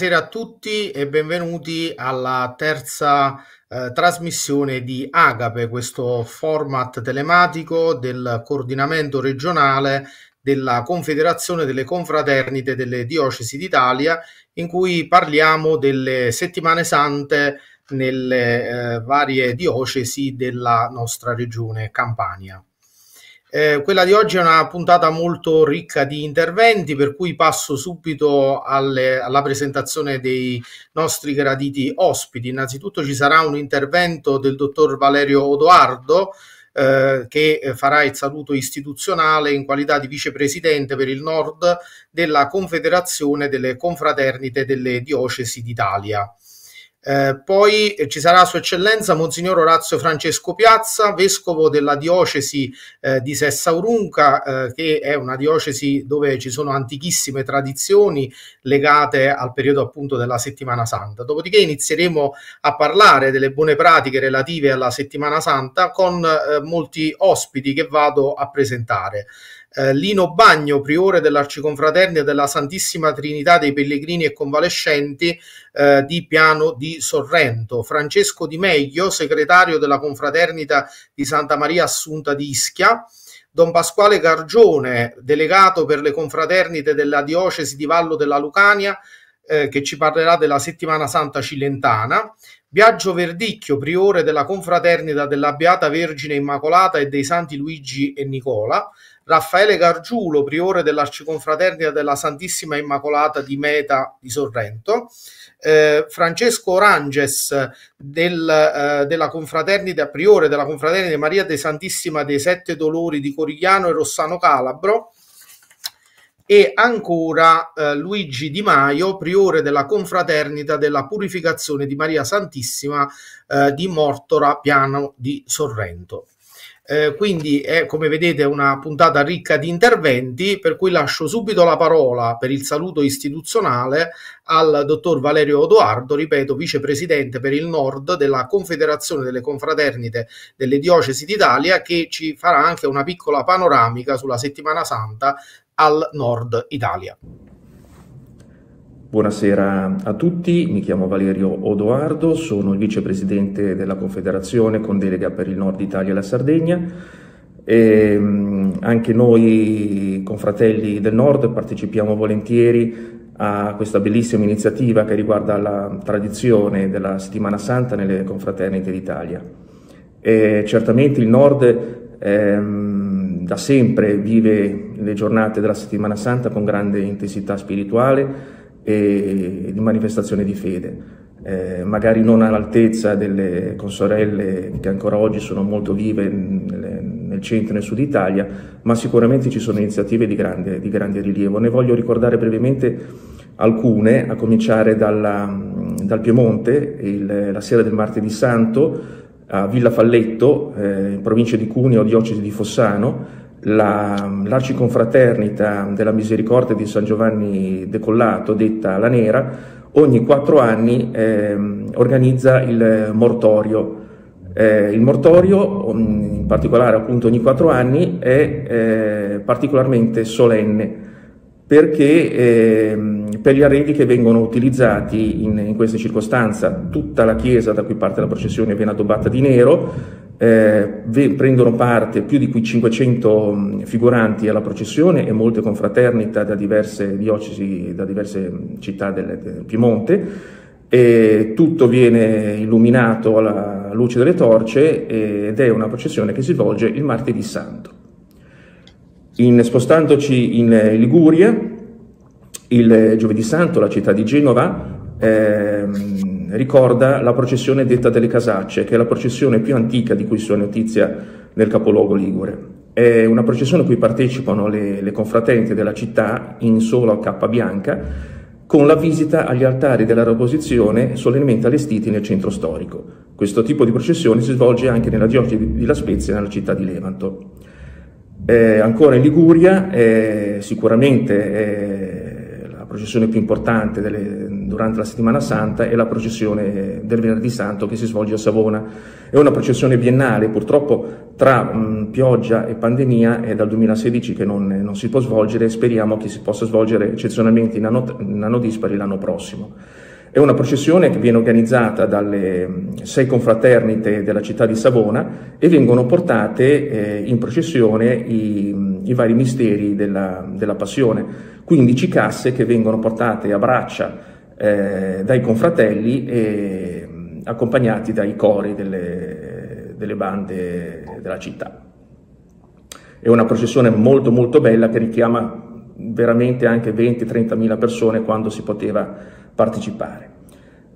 Buonasera a tutti e benvenuti alla terza eh, trasmissione di Agape, questo format telematico del coordinamento regionale della Confederazione delle Confraternite delle Diocesi d'Italia, in cui parliamo delle settimane sante nelle eh, varie diocesi della nostra regione Campania. Eh, quella di oggi è una puntata molto ricca di interventi, per cui passo subito alle- alla presentazione dei nostri graditi ospiti. Innanzitutto ci sarà un intervento del dottor Valerio Odoardo, eh, che farà il saluto istituzionale in qualità di vicepresidente per il nord della Confederazione delle Confraternite delle Diocesi d'Italia. Eh, poi eh, ci sarà Sua Eccellenza Monsignor Orazio Francesco Piazza, vescovo della diocesi eh, di Sessaurunca, eh, che è una diocesi dove ci sono antichissime tradizioni legate al periodo appunto della Settimana Santa. Dopodiché inizieremo a parlare delle buone pratiche relative alla Settimana Santa con eh, molti ospiti che vado a presentare. Eh, Lino Bagno, priore dell'Arciconfraternita della Santissima Trinità dei Pellegrini e Convalescenti eh, di Piano di Sorrento, Francesco Di Meglio, segretario della Confraternita di Santa Maria Assunta di Ischia, Don Pasquale Gargione, delegato per le confraternite della diocesi di Vallo della Lucania, eh, che ci parlerà della settimana santa cilentana, Biagio Verdicchio, priore della confraternita della Beata Vergine Immacolata e dei Santi Luigi e Nicola, Raffaele Gargiulo, priore dell'Arciconfraternita della Santissima Immacolata di Meta di Sorrento, eh, Francesco Oranges del, eh, della confraternita, priore della confraternita Maria de Santissima dei Sette Dolori di Corigliano e Rossano Calabro, e ancora eh, Luigi Di Maio, priore della confraternita della Purificazione di Maria Santissima eh, di Mortora Piano di Sorrento. Eh, quindi è come vedete una puntata ricca di interventi, per cui lascio subito la parola per il saluto istituzionale al dottor Valerio Odoardo, ripeto, vicepresidente per il Nord della Confederazione delle Confraternite delle Diocesi d'Italia, che ci farà anche una piccola panoramica sulla settimana santa al Nord Italia. Buonasera a tutti, mi chiamo Valerio Odoardo, sono il vicepresidente della Confederazione con delega per il Nord Italia e la Sardegna. E, mh, anche noi confratelli del Nord partecipiamo volentieri a questa bellissima iniziativa che riguarda la tradizione della Settimana Santa nelle confraternite d'Italia. Certamente il Nord ehm, da sempre vive le giornate della Settimana Santa con grande intensità spirituale e di manifestazione di fede. Eh, magari non all'altezza delle consorelle che ancora oggi sono molto vive nel, nel centro e nel sud Italia, ma sicuramente ci sono iniziative di grande, di grande rilievo. Ne voglio ricordare brevemente alcune, a cominciare dalla, dal Piemonte, il, la sera del martedì santo, a Villa Falletto, eh, in provincia di Cuneo, diocesi di Fossano, la, l'Arciconfraternita della Misericordia di San Giovanni Decollato, detta La Nera, ogni quattro anni eh, organizza il mortorio. Eh, il mortorio, in particolare appunto ogni quattro anni, è eh, particolarmente solenne perché eh, per gli arredi che vengono utilizzati in, in questa circostanza tutta la chiesa da cui parte la processione viene addobbata di nero, eh, prendono parte più di 500 figuranti alla processione e molte confraternita da diverse diocesi, da diverse città del, del Piemonte. E tutto viene illuminato alla luce delle torce ed è una processione che si svolge il martedì santo. In, spostandoci in Liguria, il giovedì santo, la città di Genova, ehm, ricorda la processione detta delle Casacce, che è la processione più antica di cui si ha notizia nel capoluogo Ligure. È una processione a cui partecipano le, le confraternite della città in solo a cappa bianca, con la visita agli altari della Reposizione solennemente allestiti nel centro storico. Questo tipo di processione si svolge anche nella diocesi di La Spezia nella città di Levanto. Eh, ancora in Liguria, eh, sicuramente eh, la processione più importante delle, durante la settimana santa è la processione del venerdì santo che si svolge a Savona. È una processione biennale, purtroppo tra mh, pioggia e pandemia è dal 2016 che non, non, si può svolgere e speriamo che si possa svolgere eccezionalmente in anno, in anno dispari l'anno prossimo. È una processione che viene organizzata dalle sei confraternite della città di Savona e vengono portate eh, in processione i, i vari misteri della, della, passione, 15 casse che vengono portate a braccia eh, dai confratelli e accompagnati dai cori delle, delle bande della città. È una processione molto molto bella che richiama veramente anche 20-30 mila persone quando si poteva partecipare.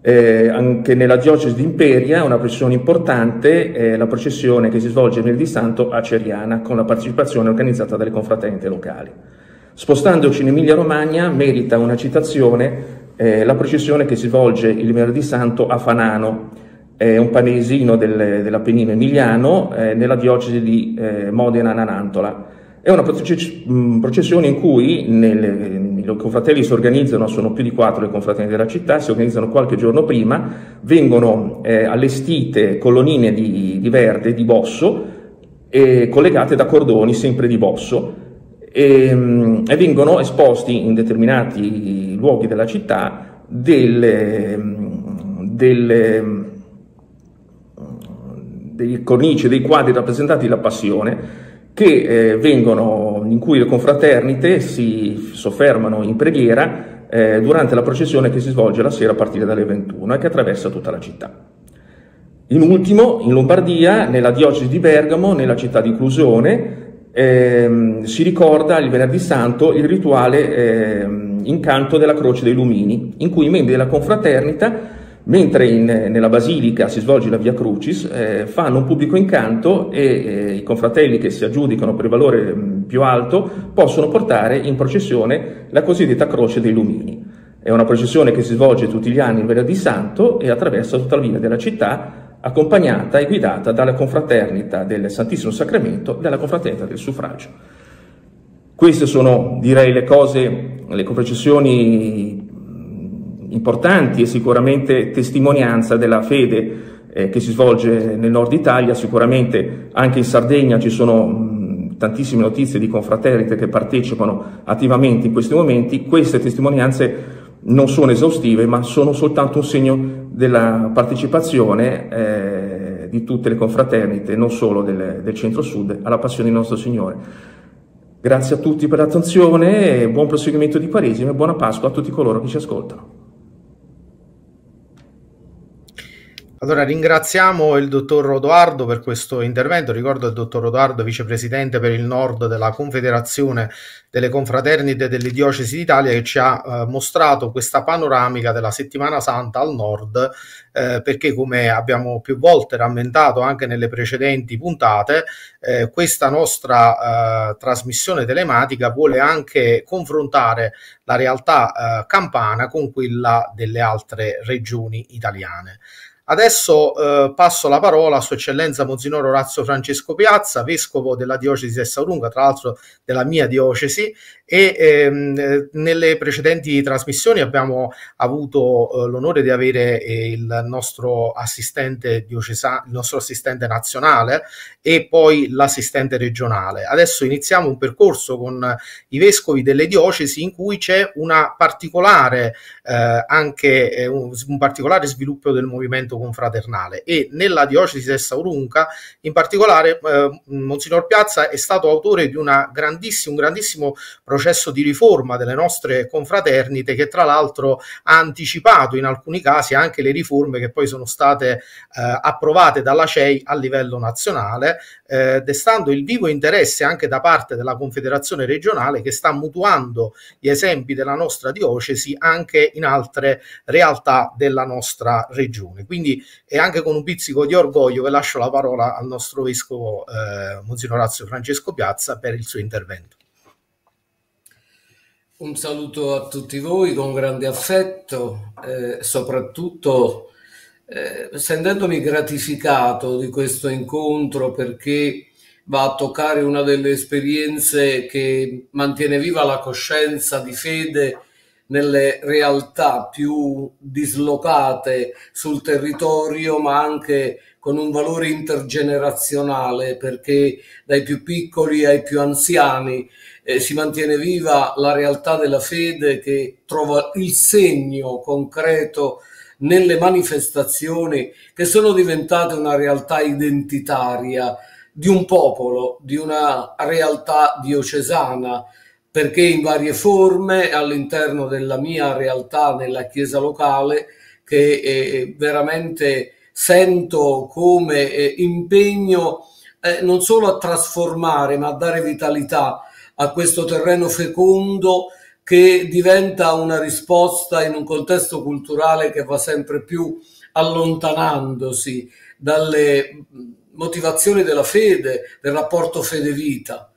Eh, anche nella diocesi di Imperia una processione importante è la processione che si svolge venerdì santo a Ceriana con la partecipazione organizzata dalle confraternite locali. Spostandoci in Emilia Romagna merita una citazione eh, la processione che si svolge il venerdì santo a Fanano, è un panesino del, dell'Appennino emiliano eh, nella diocesi di eh, Modena-Nanantola. È una processione in cui nelle, i confratelli si organizzano, sono più di quattro le confraternite della città, si organizzano qualche giorno prima, vengono eh, allestite colonnine di, di, verde, di bosso, eh, collegate da cordoni sempre di bosso e, mm, e, vengono esposti in determinati luoghi della città delle, mm, delle mm, dei cornici, dei quadri rappresentanti la passione che eh, vengono, in cui le confraternite si soffermano in preghiera eh, durante la processione che si svolge la sera a partire dalle 21 e che attraversa tutta la città. In ultimo, in Lombardia, nella diocesi di Bergamo, nella città di Clusone, eh, si ricorda il venerdì santo il rituale eh, incanto della croce dei lumini, in cui i membri della confraternita Mentre in, nella Basilica si svolge la Via Crucis, eh, fanno un pubblico incanto e eh, i confratelli che si aggiudicano per il valore mh, più alto possono portare in processione la cosiddetta Croce dei Lumini. È una processione che si svolge tutti gli anni il venerdì santo e attraversa tutta la via della città, accompagnata e guidata dalla confraternita del Santissimo Sacramento e dalla confraternita del Suffragio. Queste sono, direi, le cose, le processioni importanti e sicuramente testimonianza della fede eh, che si svolge nel nord Italia, sicuramente anche in Sardegna ci sono mh, tantissime notizie di confraternite che partecipano attivamente in questi momenti, queste testimonianze non sono esaustive ma sono soltanto un segno della partecipazione eh, di tutte le confraternite, non solo del, del centro-sud, alla passione di nostro Signore. Grazie a tutti per l'attenzione, buon proseguimento di Paresima e buona Pasqua a tutti coloro che ci ascoltano. Allora ringraziamo il dottor Odoardo per questo intervento. Ricordo il dottor Odoardo, vicepresidente per il nord della Confederazione delle Confraternite delle Diocesi d'Italia, che ci ha eh, mostrato questa panoramica della settimana santa al nord, eh, perché come abbiamo più volte rammentato anche nelle precedenti puntate, eh, questa nostra eh, trasmissione telematica vuole anche confrontare la realtà eh, campana con quella delle altre regioni italiane. Adesso eh, passo la parola a Sua Eccellenza Monsignor Orazio Francesco Piazza, vescovo della diocesi di Essaurunga, tra l'altro della mia diocesi, e ehm, nelle precedenti trasmissioni abbiamo avuto eh, l'onore di avere eh, il nostro assistente diocesano, il nostro assistente nazionale e poi l'assistente regionale. Adesso iniziamo un percorso con i vescovi delle diocesi in cui c'è una particolare eh, anche eh, un, un particolare sviluppo del movimento movimento confraternale e nella diocesi di Saurunca in particolare eh, Monsignor Piazza è stato autore di grandissimo, un grandissimo processo di riforma delle nostre confraternite che tra l'altro ha anticipato in alcuni casi anche le riforme che poi sono state eh, approvate dalla CEI a livello nazionale eh, destando il vivo interesse anche da parte della Confederazione regionale che sta mutuando gli esempi della nostra diocesi anche in altre realtà della nostra regione. Quindi quindi è anche con un pizzico di orgoglio che lascio la parola al nostro vescovo eh, Monsignor Orazio Francesco Piazza per il suo intervento. Un saluto a tutti voi con grande affetto, eh, soprattutto eh, sentendomi gratificato di questo incontro perché va a toccare una delle esperienze che mantiene viva la coscienza di fede nelle realtà più dislocate sul territorio, ma anche con un valore intergenerazionale, perché dai più piccoli ai più anziani eh, si mantiene viva la realtà della fede che trova il segno concreto nelle manifestazioni che sono diventate una realtà identitaria di un popolo, di una realtà diocesana, perché in varie forme all'interno della mia realtà nella chiesa locale che eh, veramente sento come eh, impegno eh, non solo a trasformare ma a dare vitalità a questo terreno fecondo che diventa una risposta in un contesto culturale che va sempre più allontanandosi dalle motivazioni della fede, del rapporto fede-vita.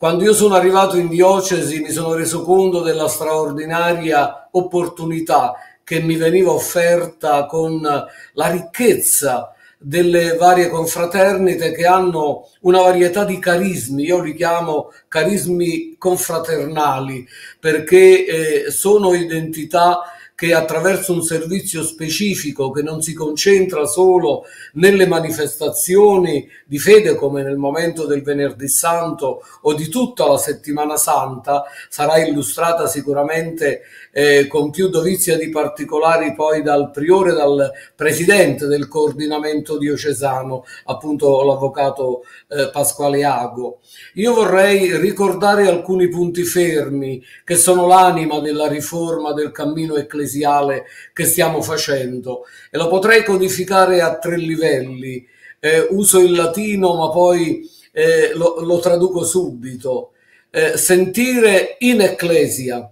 Quando io sono arrivato in diocesi mi sono reso conto della straordinaria opportunità che mi veniva offerta con la ricchezza delle varie confraternite che hanno una varietà di carismi, io li chiamo carismi confraternali perché eh, sono identità che attraverso un servizio specifico che non si concentra solo nelle manifestazioni di fede come nel momento del venerdì santo o di tutta la settimana santa sarà illustrata sicuramente eh, con più dovizia di particolari poi dal priore, dal presidente del coordinamento diocesano, appunto l'avvocato eh, Pasquale Ago. Io vorrei ricordare alcuni punti fermi che sono l'anima della riforma del cammino ecclesiale che stiamo facendo e lo potrei codificare a tre livelli. Eh, uso il latino ma poi eh, lo, lo, traduco subito. Eh, sentire in ecclesia,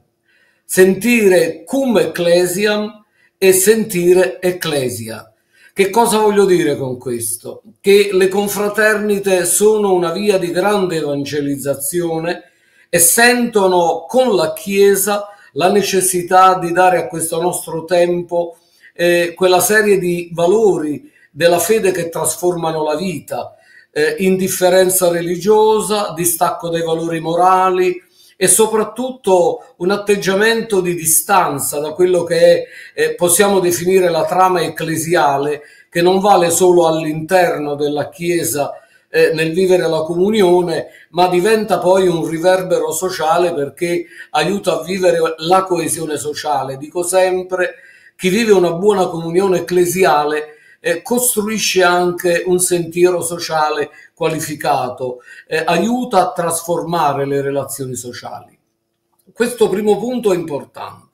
sentire cum ecclesiam e sentire ecclesia. Che cosa voglio dire con questo? Che le confraternite sono una via di grande evangelizzazione e sentono con la Chiesa la necessità di dare a questo nostro tempo eh, quella serie di valori della fede che trasformano la vita, eh, indifferenza religiosa, distacco dai valori morali, e soprattutto un atteggiamento di distanza da quello che è, eh, possiamo definire la trama ecclesiale, che non vale solo all'interno della Chiesa eh, nel vivere la comunione, ma diventa poi un riverbero sociale perché aiuta a vivere la coesione sociale. Dico sempre, chi vive una buona comunione ecclesiale eh, costruisce anche un sentiero sociale qualificato, eh, aiuta a trasformare le relazioni sociali. Questo primo punto è importante.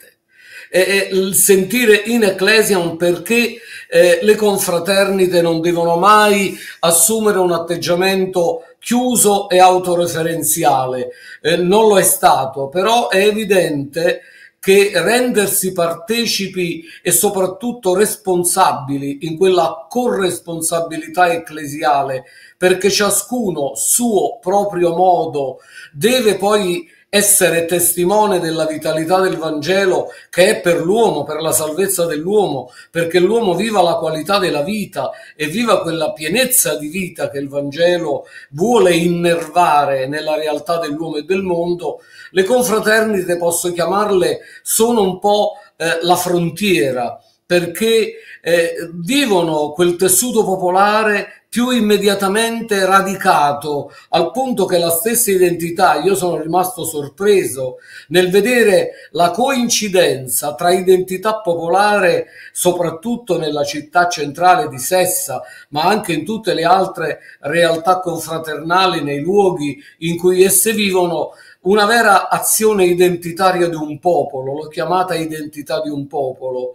Eh, il sentire in ecclesiam perché eh, le confraternite non devono mai assumere un atteggiamento chiuso e autoreferenziale. Eh, non lo è stato, però è evidente che rendersi partecipi e soprattutto responsabili in quella corresponsabilità ecclesiale, perché ciascuno suo proprio modo deve poi essere testimone della vitalità del Vangelo che è per l'uomo, per la salvezza dell'uomo, perché l'uomo viva la qualità della vita e viva quella pienezza di vita che il Vangelo vuole innervare nella realtà dell'uomo e del mondo, le confraternite, posso chiamarle, sono un po' eh, la frontiera perché eh, vivono quel tessuto popolare più immediatamente radicato al punto che la stessa identità, io sono rimasto sorpreso nel vedere la coincidenza tra identità popolare, soprattutto nella città centrale di Sessa, ma anche in tutte le altre realtà confraternali, nei luoghi in cui esse vivono, una vera azione identitaria di un popolo, l'ho chiamata identità di un popolo.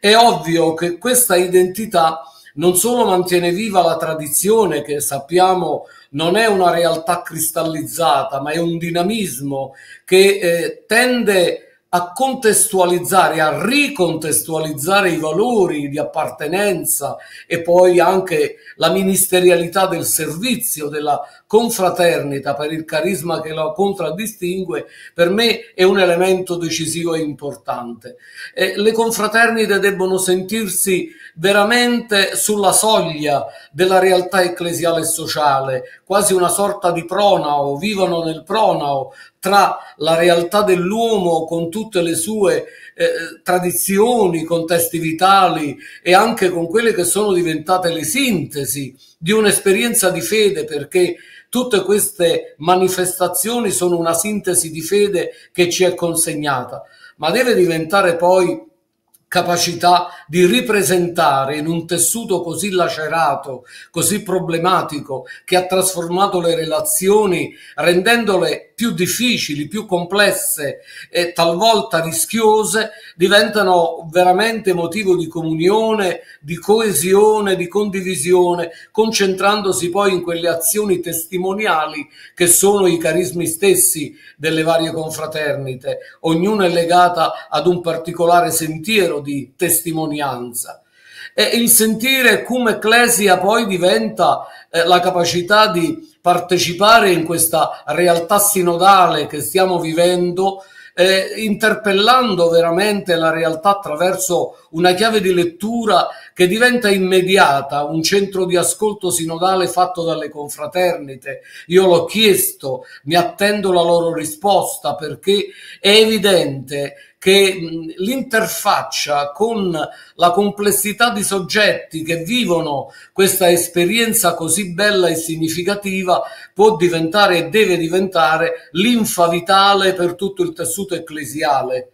È ovvio che questa identità non solo mantiene viva la tradizione che sappiamo non è una realtà cristallizzata, ma è un dinamismo che eh, tende a contestualizzare, a ricontestualizzare i valori di appartenenza e poi anche la ministerialità del servizio, della confraternita per il carisma che la contraddistingue, per me è un elemento decisivo e importante. E le confraternite debbono sentirsi veramente sulla soglia della realtà ecclesiale e sociale, quasi una sorta di pronao, vivono nel pronao tra la realtà dell'uomo con tutte le sue eh, tradizioni, contesti vitali e anche con quelle che sono diventate le sintesi di un'esperienza di fede, perché tutte queste manifestazioni sono una sintesi di fede che ci è consegnata, ma deve diventare poi capacità di ripresentare in un tessuto così lacerato, così problematico, che ha trasformato le relazioni rendendole più difficili, più complesse e talvolta rischiose, diventano veramente motivo di comunione, di coesione, di condivisione, concentrandosi poi in quelle azioni testimoniali che sono i carismi stessi delle varie confraternite. Ognuna è legata ad un particolare sentiero di testimonianza. E il sentire come ecclesia poi diventa eh, la capacità di partecipare in questa realtà sinodale che stiamo vivendo, eh, interpellando veramente la realtà attraverso una chiave di lettura che diventa immediata, un centro di ascolto sinodale fatto dalle confraternite. Io l'ho chiesto, mi attendo la loro risposta perché è evidente che l'interfaccia con la complessità di soggetti che vivono questa esperienza così bella e significativa può diventare e deve diventare linfa vitale per tutto il tessuto ecclesiale.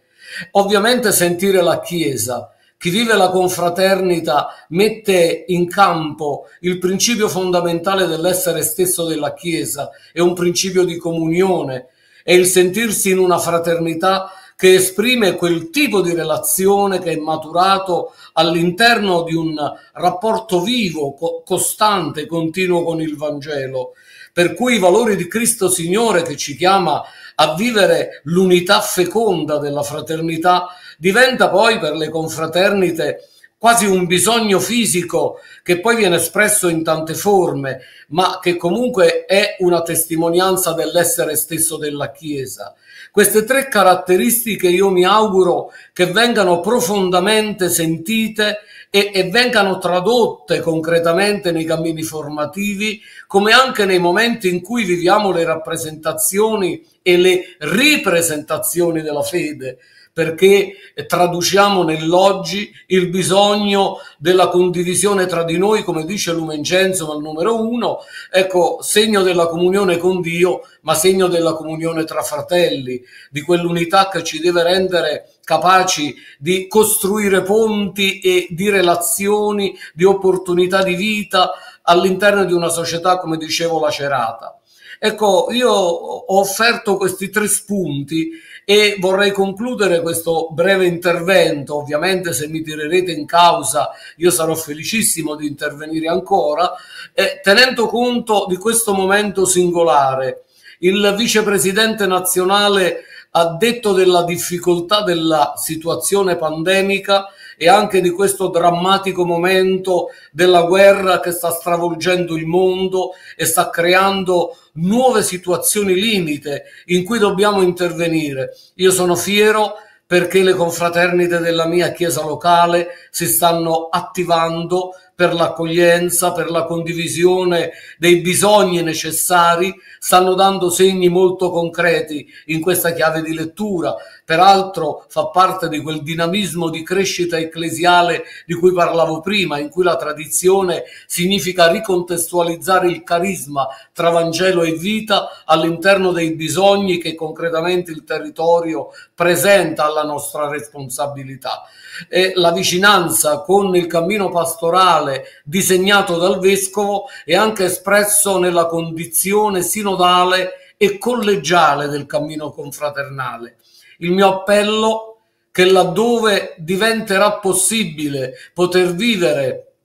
Ovviamente sentire la Chiesa, chi vive la confraternita mette in campo il principio fondamentale dell'essere stesso della Chiesa, è un principio di comunione, è il sentirsi in una fraternità che esprime quel tipo di relazione che è maturato all'interno di un rapporto vivo, co- costante, continuo con il Vangelo. Per cui i valori di Cristo Signore che ci chiama a vivere l'unità feconda della fraternità diventa poi per le confraternite quasi un bisogno fisico che poi viene espresso in tante forme, ma che comunque è una testimonianza dell'essere stesso della Chiesa. Queste tre caratteristiche io mi auguro che vengano profondamente sentite e, e, vengano tradotte concretamente nei cammini formativi, come anche nei momenti in cui viviamo le rappresentazioni e le ripresentazioni della fede perché traduciamo nell'oggi il bisogno della condivisione tra di noi, come dice Lumen Gentium al numero uno, ecco, segno della comunione con Dio, ma segno della comunione tra fratelli, di quell'unità che ci deve rendere capaci di costruire ponti e di relazioni, di opportunità di vita all'interno di una società, come dicevo, lacerata. Ecco, io ho offerto questi tre spunti e vorrei concludere questo breve intervento. Ovviamente, se mi tirerete in causa, io sarò felicissimo di intervenire ancora, eh, tenendo conto di questo momento singolare. Il vicepresidente nazionale ha detto della difficoltà della situazione pandemica e anche di questo drammatico momento della guerra che sta stravolgendo il mondo e sta creando nuove situazioni limite in cui dobbiamo intervenire. Io sono fiero perché le confraternite della mia chiesa locale si stanno attivando per l'accoglienza, per la condivisione dei bisogni necessari, stanno dando segni molto concreti in questa chiave di lettura. Peraltro fa parte di quel dinamismo di crescita ecclesiale di cui parlavo prima, in cui la tradizione significa ricontestualizzare il carisma tra Vangelo e vita all'interno dei bisogni che concretamente il territorio presenta alla nostra responsabilità e la vicinanza con il cammino pastorale disegnato dal vescovo è anche espresso nella condizione sinodale e collegiale del cammino confraternale. Il mio appello che laddove diventerà possibile poter vivere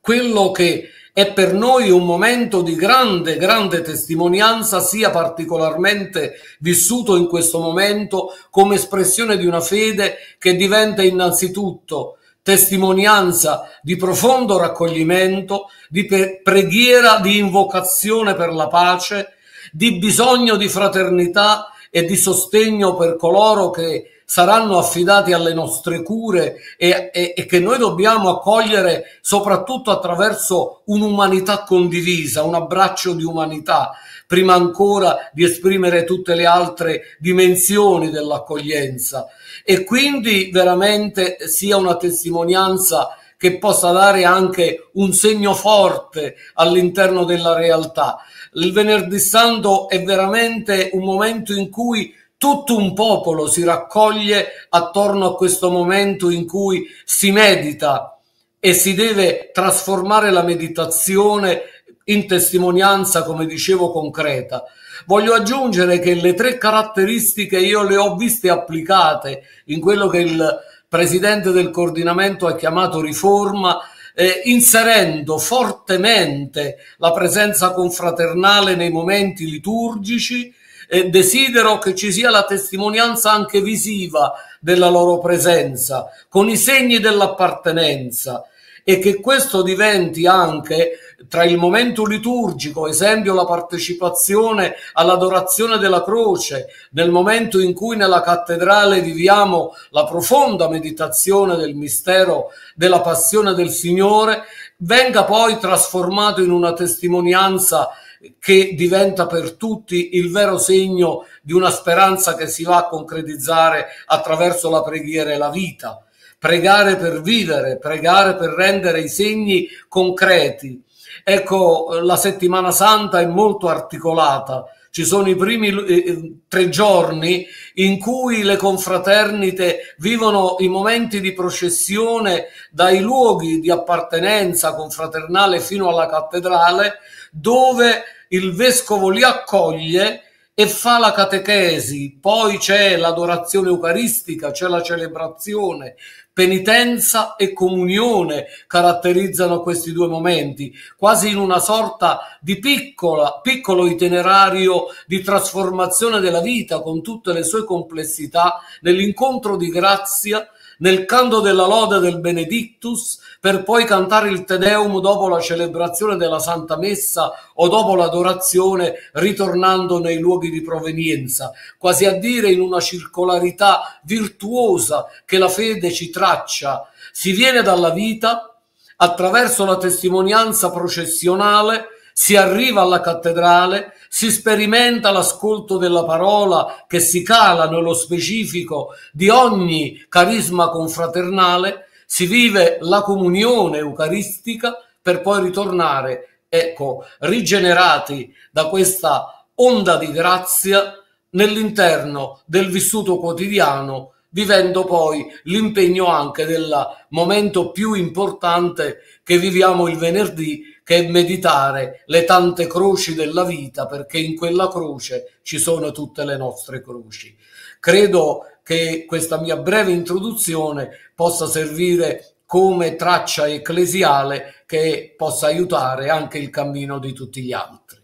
quello che è per noi un momento di grande, grande testimonianza, sia particolarmente vissuto in questo momento come espressione di una fede che diventa innanzitutto testimonianza di profondo raccoglimento, di preghiera, di invocazione per la pace, di bisogno di fraternità e di sostegno per coloro che saranno affidati alle nostre cure e, e, e, che noi dobbiamo accogliere soprattutto attraverso un'umanità condivisa, un abbraccio di umanità, prima ancora di esprimere tutte le altre dimensioni dell'accoglienza. E quindi veramente sia una testimonianza che possa dare anche un segno forte all'interno della realtà. Il venerdì santo è veramente un momento in cui tutto un popolo si raccoglie attorno a questo momento in cui si medita e si deve trasformare la meditazione in testimonianza, come dicevo, concreta. Voglio aggiungere che le tre caratteristiche io le ho viste applicate in quello che il presidente del coordinamento ha chiamato riforma, eh, inserendo fortemente la presenza confraternale nei momenti liturgici, eh, desidero che ci sia la testimonianza anche visiva della loro presenza, con i segni dell'appartenenza e che questo diventi anche tra il momento liturgico, esempio la partecipazione all'adorazione della croce, nel momento in cui nella cattedrale viviamo la profonda meditazione del mistero della passione del Signore, venga poi trasformato in una testimonianza che diventa per tutti il vero segno di una speranza che si va a concretizzare attraverso la preghiera e la vita. Pregare per vivere, pregare per rendere i segni concreti. Ecco, la settimana santa è molto articolata. Ci sono i primi eh, tre giorni in cui le confraternite vivono i momenti di processione dai luoghi di appartenenza confraternale fino alla cattedrale, dove il vescovo li accoglie e fa la catechesi, poi c'è l'adorazione eucaristica, c'è la celebrazione, penitenza e comunione caratterizzano questi due momenti, quasi in una sorta di piccola, piccolo itinerario di trasformazione della vita con tutte le sue complessità nell'incontro di grazia nel canto della lode del Benedictus, per poi cantare il Te Deum dopo la celebrazione della Santa Messa o dopo l'adorazione, ritornando nei luoghi di provenienza, quasi a dire in una circolarità virtuosa che la fede ci traccia. Si viene dalla vita attraverso la testimonianza processionale, si arriva alla cattedrale, si sperimenta l'ascolto della parola che si cala nello specifico di ogni carisma confraternale, si vive la comunione eucaristica per poi ritornare, ecco, rigenerati da questa onda di grazia nell'interno del vissuto quotidiano, vivendo poi l'impegno anche del momento più importante che viviamo il venerdì, che meditare le tante croci della vita, perché in quella croce ci sono tutte le nostre croci. Credo che questa mia breve introduzione possa servire come traccia ecclesiale che possa aiutare anche il cammino di tutti gli altri.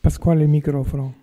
Pasquale microfono.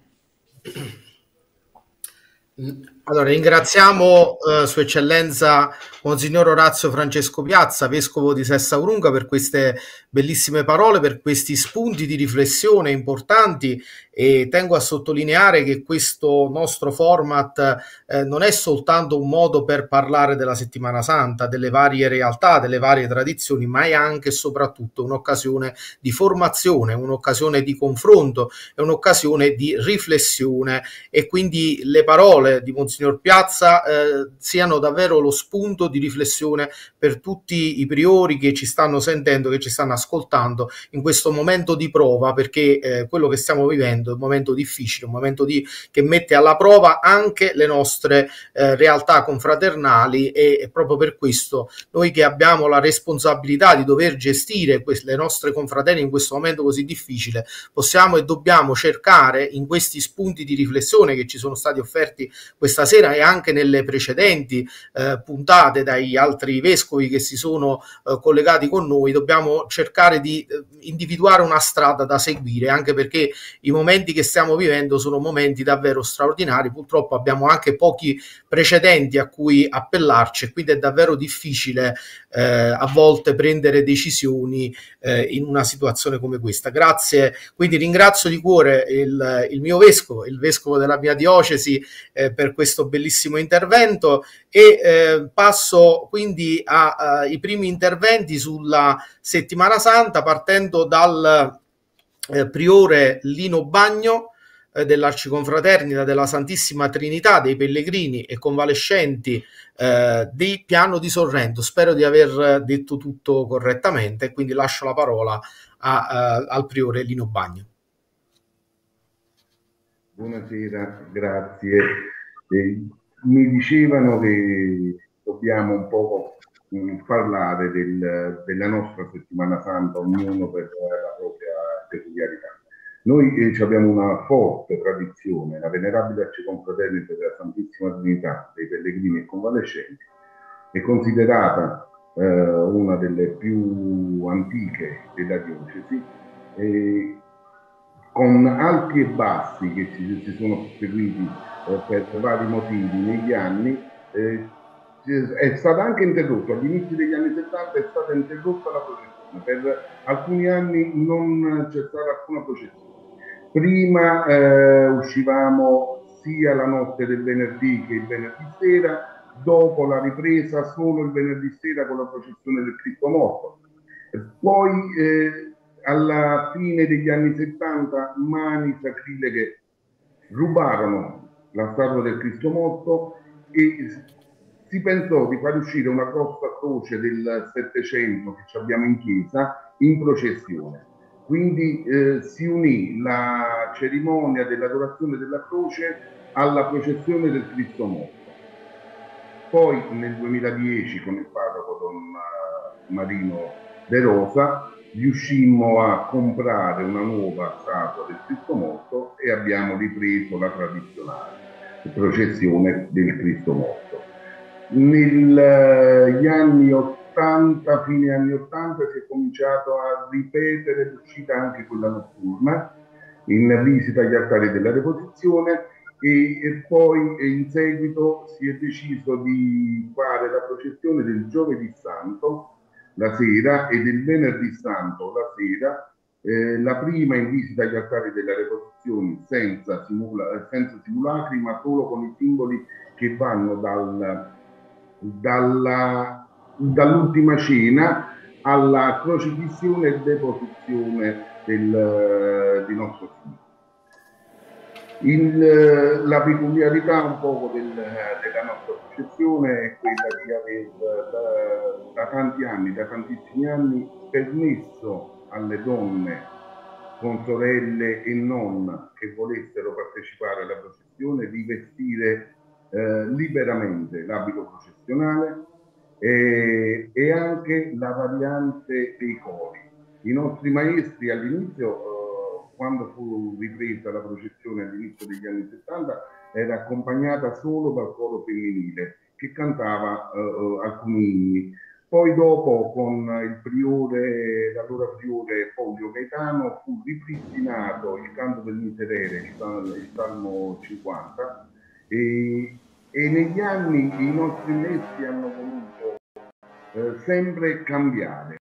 Allora, ringraziamo eh, Sua Eccellenza Monsignor Orazio Francesco Piazza, Vescovo di Sessa Urunga, per queste bellissime parole, per questi spunti di riflessione importanti e tengo a sottolineare che questo nostro format eh, non è soltanto un modo per parlare della settimana santa, delle varie realtà, delle varie tradizioni, ma è anche e soprattutto un'occasione di formazione, un'occasione di confronto, è un'occasione di riflessione. E quindi le parole di Monsignor Piazza eh, siano davvero lo spunto di riflessione per tutti i priori che ci stanno sentendo, che ci stanno ascoltando in questo momento di prova, perché eh, quello che stiamo vivendo è un momento difficile, un momento di, che mette alla prova anche le nostre eh, realtà confraternali e, e, proprio per questo noi che abbiamo la responsabilità di dover gestire queste, le nostre confraterne in questo momento così difficile, possiamo e dobbiamo cercare in questi spunti di riflessione che ci sono stati offerti questa sera e anche nelle precedenti eh, puntate dagli altri vescovi che si sono eh, collegati con noi, dobbiamo cercare di eh, individuare una strada da seguire, anche perché i momenti che stiamo vivendo sono momenti davvero straordinari, purtroppo abbiamo anche pochi precedenti a cui appellarci quindi è davvero difficile eh, a volte prendere decisioni eh, in una situazione come questa. Grazie, quindi ringrazio di cuore il, il mio vescovo, il vescovo della mia diocesi eh, per questo bellissimo intervento e eh, passo quindi ai primi interventi sulla settimana santa partendo dal eh, priore Lino Bagno eh, dell'Arciconfraternita della Santissima Trinità dei Pellegrini e Convalescenti eh, di Piano di Sorrento. Spero di aver detto tutto correttamente, quindi lascio la parola a, a, eh, al priore Lino Bagno. Buonasera, grazie. Eh, mi dicevano che dobbiamo un po' parlare del, della nostra settimana santa, ognuno per la propria peculiarità. Noi eh, abbiamo una forte tradizione, la venerabile arciconfraternita della Santissima Trinità dei Pellegrini e Convalescenti, è considerata eh, una delle più antiche della diocesi, eh, con alti e bassi che ci, ci sono susseguiti eh, per vari motivi negli anni, eh, è stata anche interrotta, all'inizio degli anni 70 è stata interrotta la processione, per alcuni anni non c'è stata alcuna processione Prima eh, uscivamo sia la notte del venerdì che il venerdì sera, dopo la ripresa solo il venerdì sera con la processione del Cristo morto. Poi eh, alla fine degli anni 70 mani sacrileghe rubarono la statua del Cristo morto e si pensò di far uscire una grossa croce del Settecento che abbiamo in chiesa in processione quindi eh, si unì la cerimonia dell'adorazione della croce alla processione del Cristo morto. Poi nel 2010 con il parroco Don eh, Marino De Rosa riuscimmo a comprare una nuova statua del Cristo morto e abbiamo ripreso la tradizionale processione del Cristo morto. Negli anni 80 80, fine anni 80, si è cominciato a ripetere l'uscita anche quella notturna in visita agli altari della Reposizione e, e, poi in seguito si è deciso di fare la processione del giovedì santo la sera e del venerdì santo la sera, eh, la prima in visita agli altari della Reposizione senza, simula, senza simulacri ma solo con i simboli che vanno dal, dalla dall'ultima cena alla crocifissione e deposizione del, di nostro Signore. Il, la peculiarità un po' del, della nostra processione è quella di aver da, da, tanti anni, da tantissimi anni, permesso alle donne con sorelle e non che volessero partecipare alla processione di vestire eh, liberamente l'abito processionale e, e anche la variante dei cori. I nostri maestri all'inizio, eh, quando fu ripresa la processione all'inizio degli anni 70, era accompagnata solo dal coro femminile che cantava eh, eh, alcuni inni. Poi dopo con il priore, l'allora priore Poggio Gaetano, fu ripristinato il canto del miserere, il Salmo 50, e, e negli anni i nostri maestri hanno voluto eh, sempre cambiare.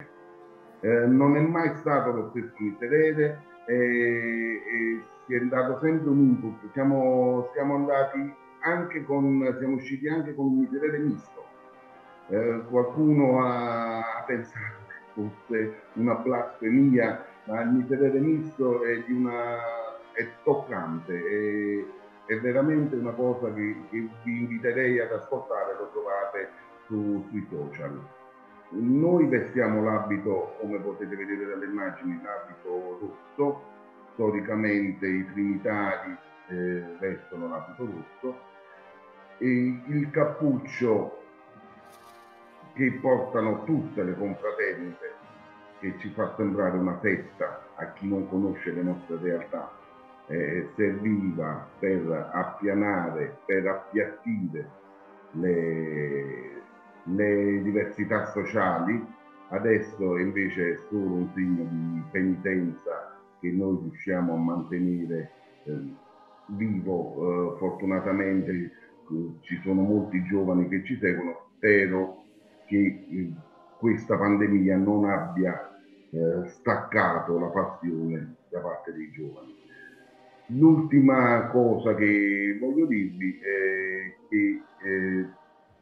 Eh, non è mai stato lo stesso miserere e, e si è dato sempre un input. Siamo, siamo andati anche con, siamo usciti anche con un miserere misto. Eh, qualcuno ha, pensato che fosse una blasfemia, ma il miserere misto è, una, è toccante. È, è veramente una cosa che, che vi inviterei ad ascoltare, lo trovate su, sui social. Noi vestiamo l'abito, come potete vedere dalle immagini, l'abito rosso, storicamente i trinitari eh, vestono l'abito rosso, e il cappuccio che portano tutte le confraternite, che ci fa sembrare una festa a chi non conosce le nostre realtà, eh, serviva per appianare, per appiattire le, le diversità sociali, adesso invece è solo un segno di penitenza che noi riusciamo a mantenere eh, vivo. Eh, fortunatamente eh, ci sono molti giovani che ci seguono, spero che eh, questa pandemia non abbia eh, staccato la passione da parte dei giovani. L'ultima cosa che voglio dirvi è che eh,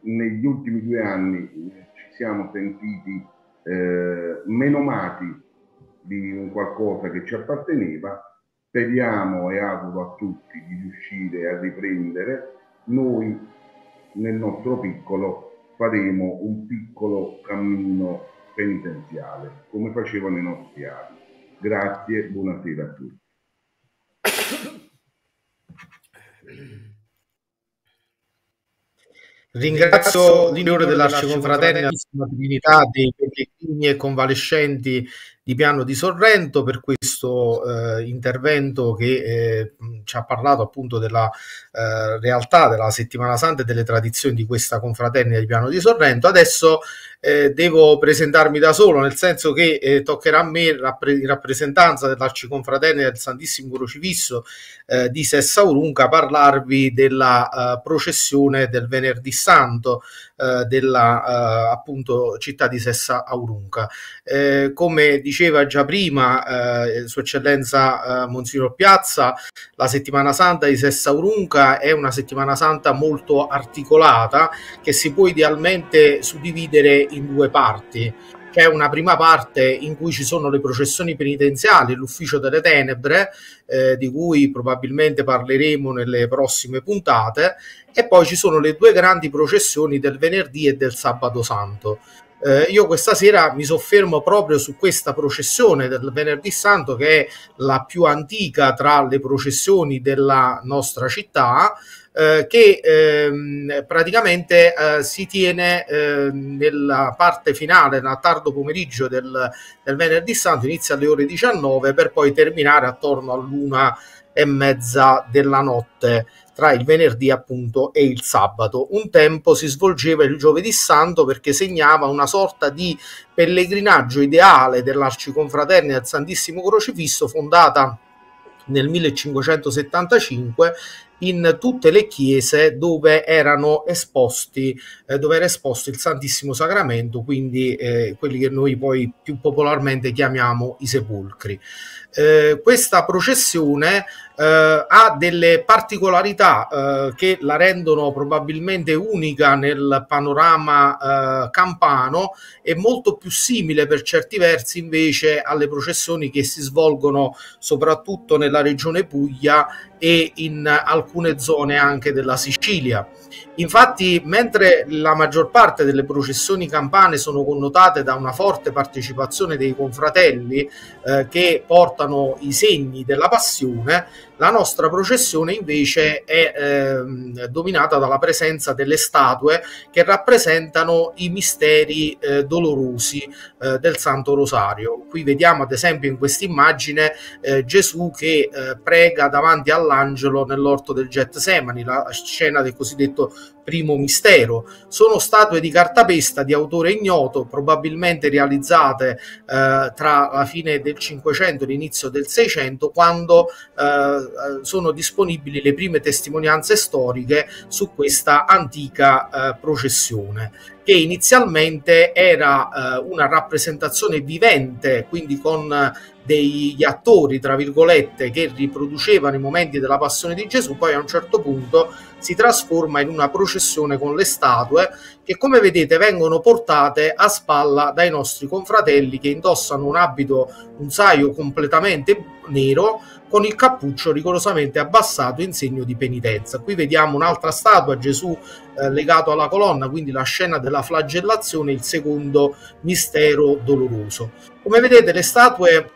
negli ultimi due anni ci siamo sentiti eh, menomati di un qualcosa che ci apparteneva. Speriamo e auguro a tutti di riuscire a riprendere. Noi nel nostro piccolo faremo un piccolo cammino penitenziale, come facevano i nostri avi. Grazie, buonasera a tutti. Ringrazio l'Unione dell'Arciconfraternita Trinità dei pellegrini e convalescenti di Piano di Sorrento per questo eh, intervento che eh, ci ha parlato appunto della eh, realtà della settimana santa e delle tradizioni di questa confraternita di Piano di Sorrento. Adesso eh, devo presentarmi da solo, nel senso che eh, toccherà a me rappre- in rappresentanza dell'Arciconfraternita del Santissimo Crocifisso eh, di Sessa Urunca parlarvi della processione del venerdì santo della appunto città di Sessa Aurunca. come dicevo diceva già prima eh, Sua Eccellenza eh, Monsignor Piazza, la settimana santa di Sessa Urunca è una settimana santa molto articolata che si può idealmente suddividere in due parti. C'è una prima parte in cui ci sono le processioni penitenziali, l'ufficio delle tenebre, eh, di cui probabilmente parleremo nelle prossime puntate, e poi ci sono le due grandi processioni del venerdì e del sabato santo. Eh, io questa sera mi soffermo proprio su questa processione del Venerdì Santo, che è la più antica tra le processioni della nostra città. Eh, che ehm, praticamente eh, si tiene eh, nella parte finale, nel tardo pomeriggio del, del, venerdì santo, inizia alle ore 19 per poi terminare attorno all'una e mezza della notte tra il venerdì appunto e il sabato. Un tempo si svolgeva il giovedì santo perché segnava una sorta di pellegrinaggio ideale dell'Arciconfraternita del Santissimo Crocifisso fondata nel 1575 in tutte le chiese dove erano esposti eh, dove era esposto il Santissimo Sacramento quindi eh, quelli che noi poi più popolarmente chiamiamo i sepolcri. Eh, questa processione eh, ha delle particolarità eh, che la rendono probabilmente unica nel panorama eh, campano e molto più simile per certi versi invece alle processioni che si svolgono soprattutto nella regione Puglia e in alcune zone anche della Sicilia. Infatti, mentre la maggior parte delle processioni campane sono connotate da una forte partecipazione dei confratelli eh, che portano i segni della passione, la nostra processione invece è eh, dominata dalla presenza delle statue che rappresentano i misteri eh, dolorosi eh, del Santo Rosario. Qui vediamo ad esempio in questa immagine eh, Gesù che eh, prega davanti all'angelo nell'orto del Getsemani, la scena del cosiddetto primo mistero. Sono statue di cartapesta di autore ignoto, probabilmente realizzate eh, tra la fine del 500 e l'inizio del 600, quando eh, sono disponibili le prime testimonianze storiche su questa antica eh, processione che inizialmente era eh, una rappresentazione vivente, quindi con degli attori, tra virgolette, che riproducevano i momenti della passione di Gesù, poi a un certo punto si trasforma in una processione con le statue che come vedete vengono portate a spalla dai nostri confratelli che indossano un abito, un saio completamente nero con il cappuccio rigorosamente abbassato in segno di penitenza. Qui vediamo un'altra statua, Gesù eh, legato alla colonna, quindi la scena della flagellazione, il secondo mistero doloroso. Come vedete le statue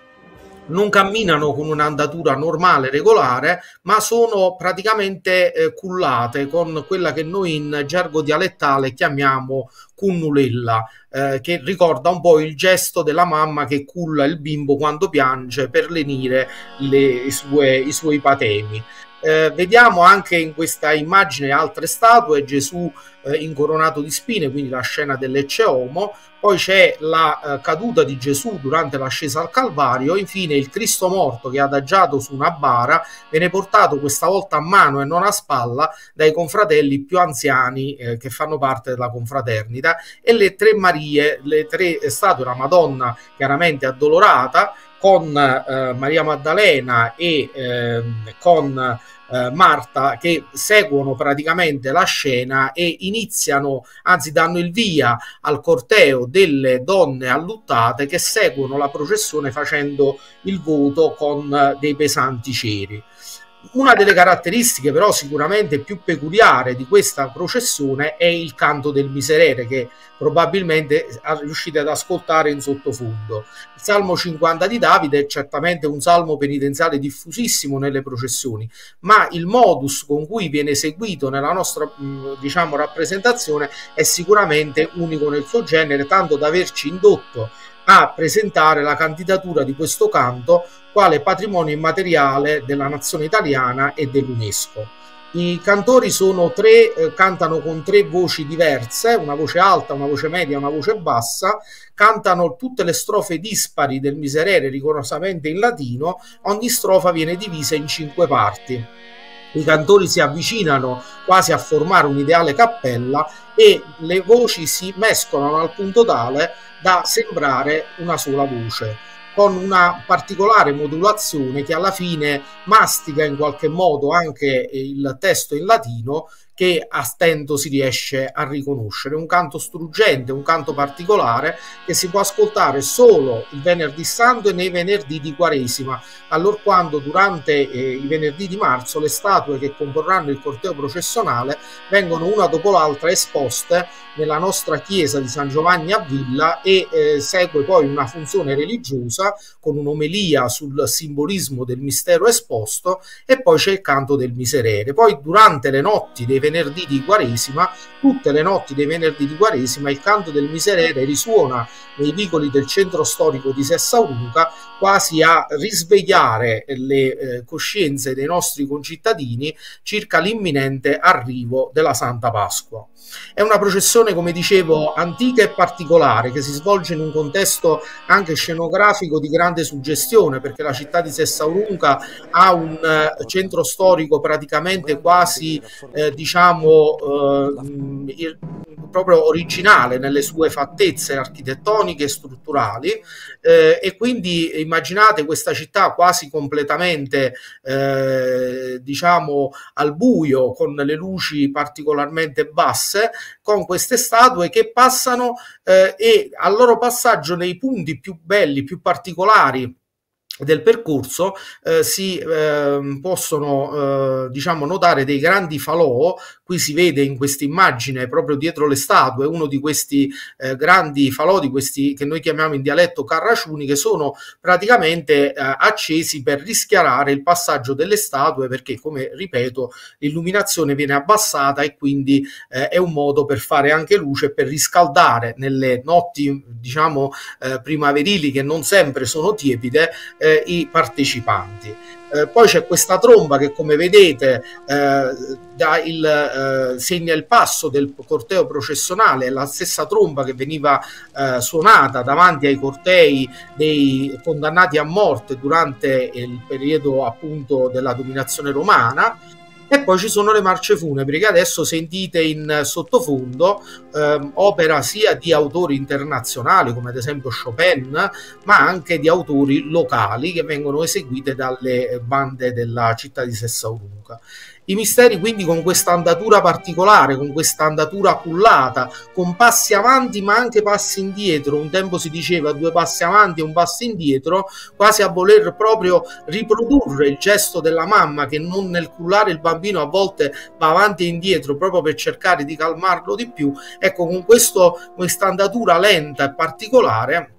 non camminano con un'andatura normale, regolare, ma sono praticamente eh, cullate con quella che noi in gergo dialettale chiamiamo cunnulella, eh, che ricorda un po' il gesto della mamma che culla il bimbo quando piange per lenire le, i, sue, i suoi patemi. Eh, vediamo anche in questa immagine altre statue, Gesù eh, incoronato di spine, quindi la scena dell'Ecce Homo, poi c'è la eh, caduta di Gesù durante l'ascesa al Calvario, infine il Cristo morto che è adagiato su una bara viene portato questa volta a mano e non a spalla dai confratelli più anziani eh, che fanno parte della confraternita. E le tre Marie, le tre statue, la Madonna chiaramente addolorata, con eh, Maria Maddalena e eh, con eh, Marta che seguono praticamente la scena e iniziano, anzi danno il via al corteo delle donne alluttate che seguono la processione facendo il voto con eh, dei pesanti ceri. Una delle caratteristiche però sicuramente più peculiare di questa processione è il canto del miserere che probabilmente riuscite ad ascoltare in sottofondo. Il Salmo 50 di Davide è certamente un salmo penitenziale diffusissimo nelle processioni, ma il modus con cui viene eseguito nella nostra diciamo, rappresentazione è sicuramente unico nel suo genere, tanto da averci indotto a presentare la candidatura di questo canto quale patrimonio immateriale della nazione italiana e dell'UNESCO. I cantori sono tre, eh, cantano con tre voci diverse, una voce alta, una voce media e una voce bassa, cantano tutte le strofe dispari del miserere rigorosamente in latino, ogni strofa viene divisa in cinque parti. I cantori si avvicinano quasi a formare un'ideale cappella e le voci si mescolano al punto tale da sembrare una sola voce con una particolare modulazione che alla fine mastica in qualche modo anche il testo in latino che a stento si riesce a riconoscere. Un canto struggente, un canto particolare che si può ascoltare solo il venerdì santo e nei venerdì di Quaresima, allorquando durante eh, i venerdì di marzo le statue che comporranno il corteo processionale vengono una dopo l'altra esposte nella nostra chiesa di San Giovanni a Villa e eh, segue poi una funzione religiosa con un'omelia sul simbolismo del mistero esposto e poi c'è il canto del miserere. Poi durante le notti dei venerdì di Quaresima, tutte le notti dei venerdì di Quaresima, il canto del miserere risuona nei vicoli del centro storico di Sessaurunca quasi a risvegliare le eh, coscienze dei nostri concittadini circa l'imminente arrivo della Santa Pasqua. È una processione, come dicevo, antica e particolare che si svolge in un contesto anche scenografico di grande suggestione perché la città di Sessaurunca ha un eh, centro storico praticamente quasi eh, diciamo eh, proprio originale nelle sue fattezze architettoniche e strutturali eh, e quindi immaginate questa città quasi completamente eh, diciamo al buio con le luci particolarmente basse con queste statue che passano eh, e al loro passaggio nei punti più belli più particolari del percorso eh, si eh, possono eh, diciamo notare dei grandi falò. Qui si vede in questa immagine proprio dietro le statue uno di questi eh, grandi falò di questi che noi chiamiamo in dialetto carraciuni che sono praticamente eh, accesi per rischiarare il passaggio delle statue perché come ripeto l'illuminazione viene abbassata e quindi eh, è un modo per fare anche luce per riscaldare nelle notti diciamo primaverili che non sempre sono tiepide eh, i partecipanti. Eh, poi c'è questa tromba che come vedete eh, il, eh, segna il passo del corteo processionale, è la stessa tromba che veniva eh, suonata davanti ai cortei dei condannati a morte durante il periodo appunto della dominazione romana E poi ci sono le marce funebri che adesso sentite in sottofondo, ehm, opera sia di autori internazionali come ad esempio Chopin, ma anche di autori locali che vengono eseguite dalle bande della città di Sessaurunca. I misteri quindi con questa andatura particolare, con questa andatura cullata, con passi avanti ma anche passi indietro, un tempo si diceva due passi avanti e un passo indietro, quasi a voler proprio riprodurre il gesto della mamma che non nel cullare il bambino a volte va avanti e indietro proprio per cercare di calmarlo di più, ecco con questa andatura lenta e particolare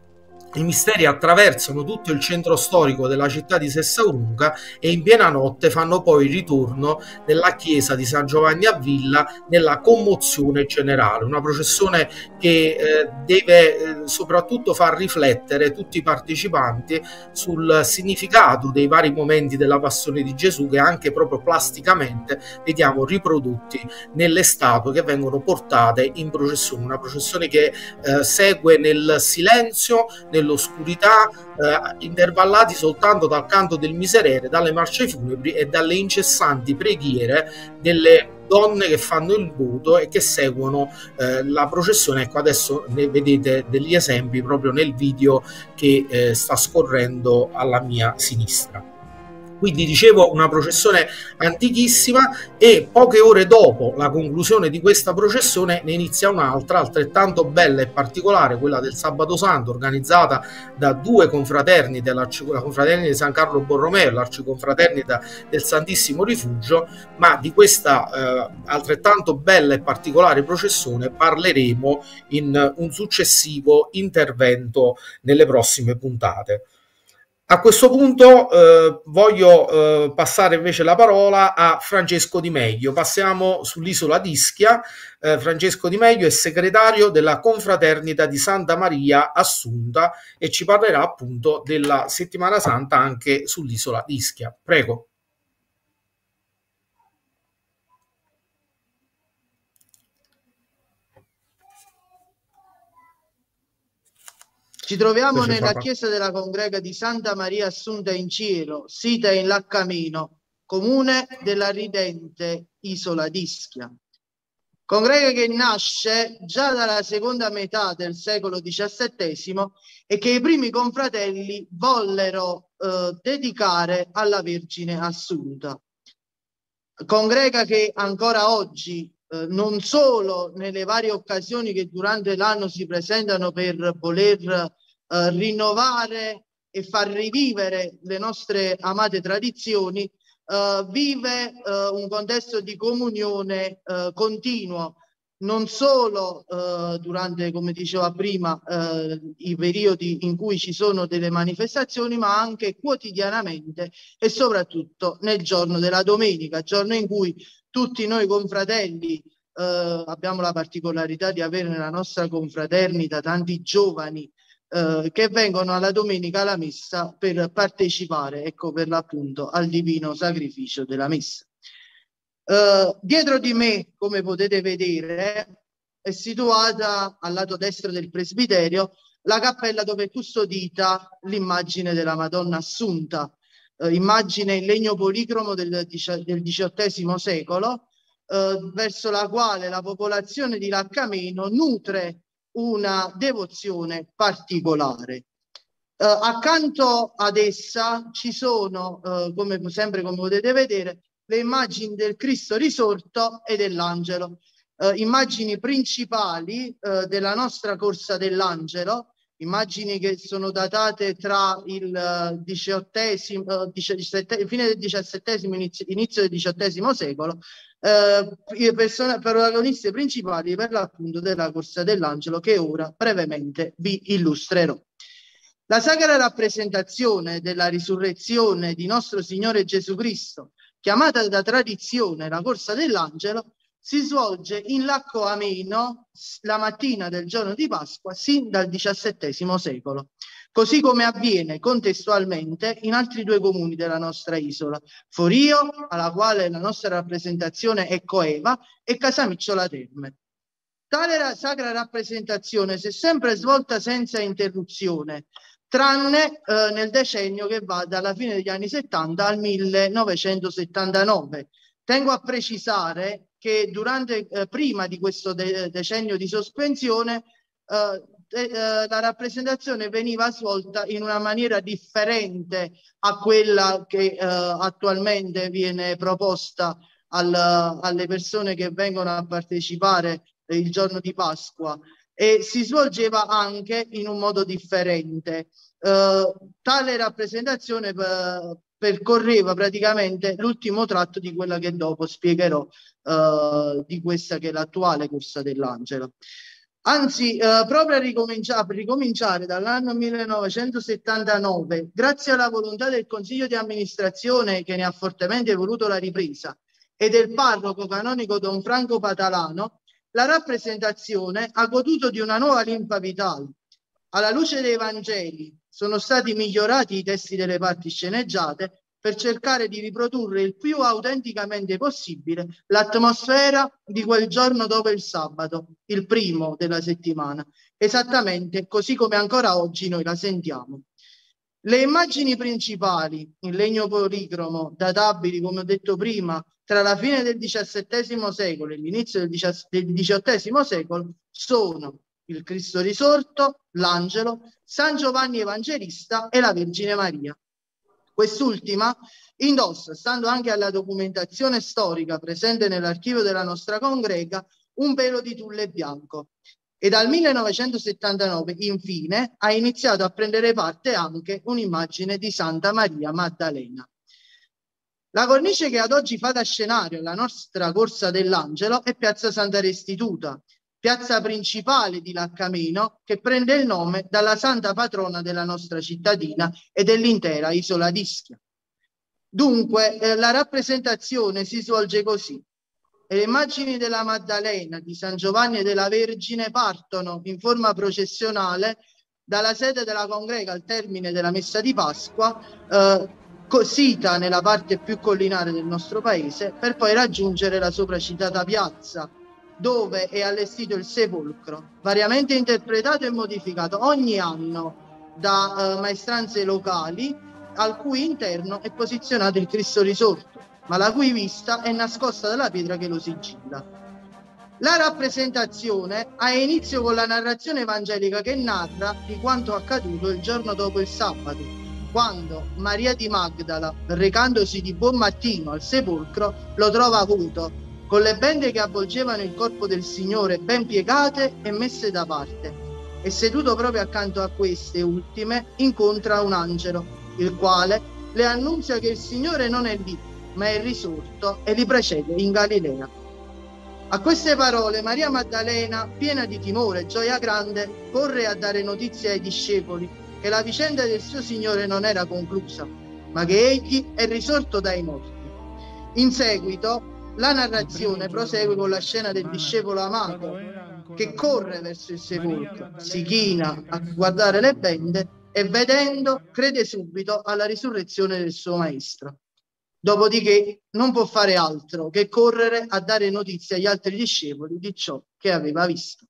i misteri attraversano tutto il centro storico della città di Sessaurunga e in piena notte fanno poi ritorno nella chiesa di San Giovanni a Villa nella commozione generale, una processione che eh, deve eh, soprattutto far riflettere tutti i partecipanti sul significato dei vari momenti della passione di Gesù che anche proprio plasticamente vediamo riprodotti nelle statue che vengono portate in processione, una processione che eh, segue nel silenzio, nel nell'oscurità, eh, intervallati soltanto dal canto del miserere, dalle marce funebri e dalle incessanti preghiere delle donne che fanno il voto e che seguono eh, la processione. Ecco, adesso ne vedete degli esempi proprio nel video che eh, sta scorrendo alla mia sinistra. Quindi dicevo una processione antichissima e poche ore dopo la conclusione di questa processione ne inizia un'altra altrettanto bella e particolare, quella del Sabato Santo, organizzata da due confraternite, la confraternita di San Carlo Borromeo e l'arciconfraternita del Santissimo Rifugio, ma di questa eh, altrettanto bella e particolare processione parleremo in un successivo intervento nelle prossime puntate. A questo punto eh, voglio eh, passare invece la parola a Francesco Di Meglio. Passiamo sull'isola di Ischia. Eh, Francesco Di Meglio è segretario della confraternita di Santa Maria Assunta e ci parlerà appunto della settimana santa anche sull'isola di Ischia. Prego. Ci troviamo nella chiesa della congrega di Santa Maria Assunta in Cielo, sita in Laccamino, comune della ridente isola d'Ischia. Congrega che nasce già dalla seconda metà del secolo XVII e che i primi confratelli vollero eh, dedicare alla Vergine Assunta. Congrega che ancora oggi eh, non solo nelle varie occasioni che durante l'anno si presentano per voler eh, rinnovare e far rivivere le nostre amate tradizioni, eh, vive eh, un contesto di comunione eh, continuo, non solo durante, come diceva prima, i periodi in cui ci sono delle manifestazioni, ma anche quotidianamente e soprattutto nel giorno della domenica, giorno in cui tutti noi confratelli eh, abbiamo la particolarità di avere nella nostra confraternita tanti giovani eh, che vengono alla domenica alla messa per partecipare, ecco per l'appunto, al divino sacrificio della messa. Eh, dietro di me, come potete vedere, è situata al lato destro del presbiterio la cappella dove è custodita l'immagine della Madonna Assunta, eh, immagine in legno policromo del, del XVIII secolo, eh, verso la quale la popolazione di Laccameno nutre una devozione particolare. Uh, accanto ad essa ci sono, uh, come sempre come potete vedere, le immagini del Cristo risorto e dell'angelo. Uh, immagini principali della nostra corsa dell'angelo, immagini che sono datate tra il XVIII, fine del XVII, inizio, inizio del XVIII secolo eh, persone, protagoniste principali per l'appunto della Corsa dell'Angelo che ora brevemente vi illustrerò. La sacra rappresentazione della risurrezione di nostro Signore Gesù Cristo, chiamata da tradizione la Corsa dell'Angelo, si svolge in Lacco Ameno la mattina del giorno di Pasqua sin dal XVII secolo così come avviene contestualmente in altri due comuni della nostra isola, Forio, alla quale la nostra rappresentazione è coeva, e Casamicciola Terme. Tale sacra rappresentazione si è sempre svolta senza interruzione, tranne eh, nel decennio che va dalla fine degli anni 70 al 1979, Tengo a precisare che durante, eh, prima di questo de decennio di sospensione eh, eh, la rappresentazione veniva svolta in una maniera differente a quella che eh, attualmente viene proposta al, alle persone che vengono a partecipare il giorno di Pasqua e si svolgeva anche in un modo differente. Eh, tale rappresentazione eh, percorreva praticamente l'ultimo tratto di quella che dopo spiegherò eh, di questa che è l'attuale corsa dell'Angelo. Anzi, eh, proprio a ricominciare, a ricominciare dall'anno 1979, grazie alla volontà del Consiglio di amministrazione che ne ha fortemente voluto la ripresa e del parroco canonico Don Franco Patalano, la rappresentazione ha goduto di una nuova linfa vitale. Alla luce dei Vangeli sono stati migliorati i testi delle parti sceneggiate per cercare di riprodurre il più autenticamente possibile l'atmosfera di quel giorno dopo il sabato, il primo della settimana, esattamente così come ancora oggi noi la sentiamo. Le immagini principali in legno policromo, databili, come ho detto prima, tra la fine del XVII secolo e l'inizio del XVIII secolo sono il Cristo risorto, l'angelo, San Giovanni Evangelista e la Vergine Maria. Quest'ultima indossa, stando anche alla documentazione storica presente nell'archivio della nostra congrega, un velo di tulle bianco e dal 1979 infine ha iniziato a prendere parte anche un'immagine di Santa Maria Maddalena. La cornice che ad oggi fa da scenario la nostra Corsa dell'Angelo è Piazza Santa Restituta, piazza principale di Laccameno che prende il nome dalla santa patrona della nostra cittadina e dell'intera isola d'Ischia. Dunque eh, la rappresentazione si svolge così. Le immagini della Maddalena, di San Giovanni e della Vergine partono in forma processionale dalla sede della congrega al termine della messa di Pasqua, eh, sita nella parte più collinare del nostro paese, per poi raggiungere la sopracitata piazza dove è allestito il sepolcro, variamente interpretato e modificato ogni anno da uh, maestranze locali, al cui interno è posizionato il Cristo risorto, ma la cui vista è nascosta dalla pietra che lo sigilla. La rappresentazione ha inizio con la narrazione evangelica che narra di quanto accaduto il giorno dopo il sabato, quando Maria di Magdala, recandosi di buon mattino al sepolcro, lo trova avuto con le bende che avvolgevano il corpo del Signore ben piegate e messe da parte. E seduto proprio accanto a queste ultime, incontra un angelo, il quale le annunzia che il Signore non è lì, ma è risorto e li precede in Galilea. A queste parole Maria Maddalena, piena di timore e gioia grande, corre a dare notizia ai discepoli che la vicenda del suo Signore non era conclusa, ma che egli è risorto dai morti. In seguito la narrazione prosegue con la scena del discepolo amato che corre verso il sepolcro, si china a guardare le bende e vedendo crede subito alla risurrezione del suo maestro. Dopodiché non può fare altro che correre a dare notizie agli altri discepoli di ciò che aveva visto.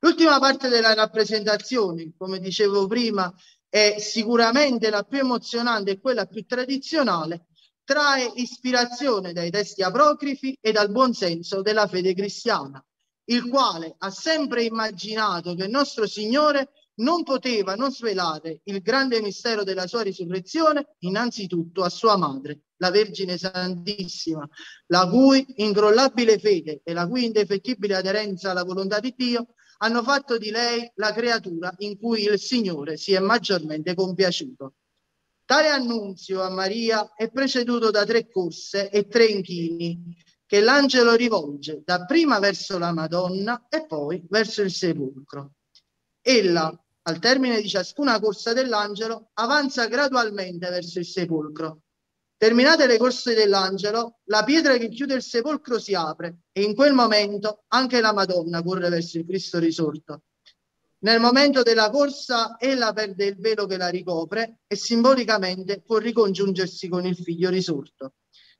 L'ultima parte della rappresentazione, come dicevo prima, è sicuramente la più emozionante e quella più tradizionale trae ispirazione dai testi apocrifi e dal buon senso della fede cristiana, il quale ha sempre immaginato che il nostro Signore non poteva non svelare il grande mistero della sua risurrezione innanzitutto a sua madre, la Vergine Santissima, la cui incrollabile fede e la cui indefettibile aderenza alla volontà di Dio hanno fatto di lei la creatura in cui il Signore si è maggiormente compiaciuto. Tale annunzio a Maria è preceduto da tre corse e tre inchini che l'angelo rivolge dapprima verso la Madonna e poi verso il sepolcro. Ella, al termine di ciascuna corsa dell'angelo, avanza gradualmente verso il sepolcro. Terminate le corse dell'angelo, la pietra che chiude il sepolcro si apre e in quel momento anche la Madonna corre verso il Cristo risorto. Nel momento della corsa ella perde il velo che la ricopre e simbolicamente può ricongiungersi con il figlio risorto.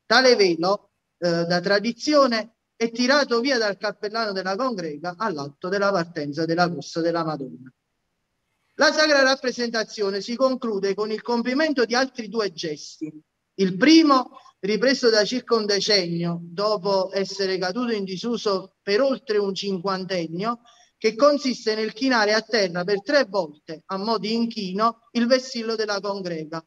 Tale velo, eh, da tradizione, è tirato via dal cappellano della congrega all'atto della partenza della corsa della Madonna. La sacra rappresentazione si conclude con il compimento di altri due gesti. Il primo ripreso da circa un decennio, dopo essere caduto in disuso per oltre un cinquantennio, che consiste nel chinare a terra per tre volte, a mo' di inchino, il vessillo della congrega,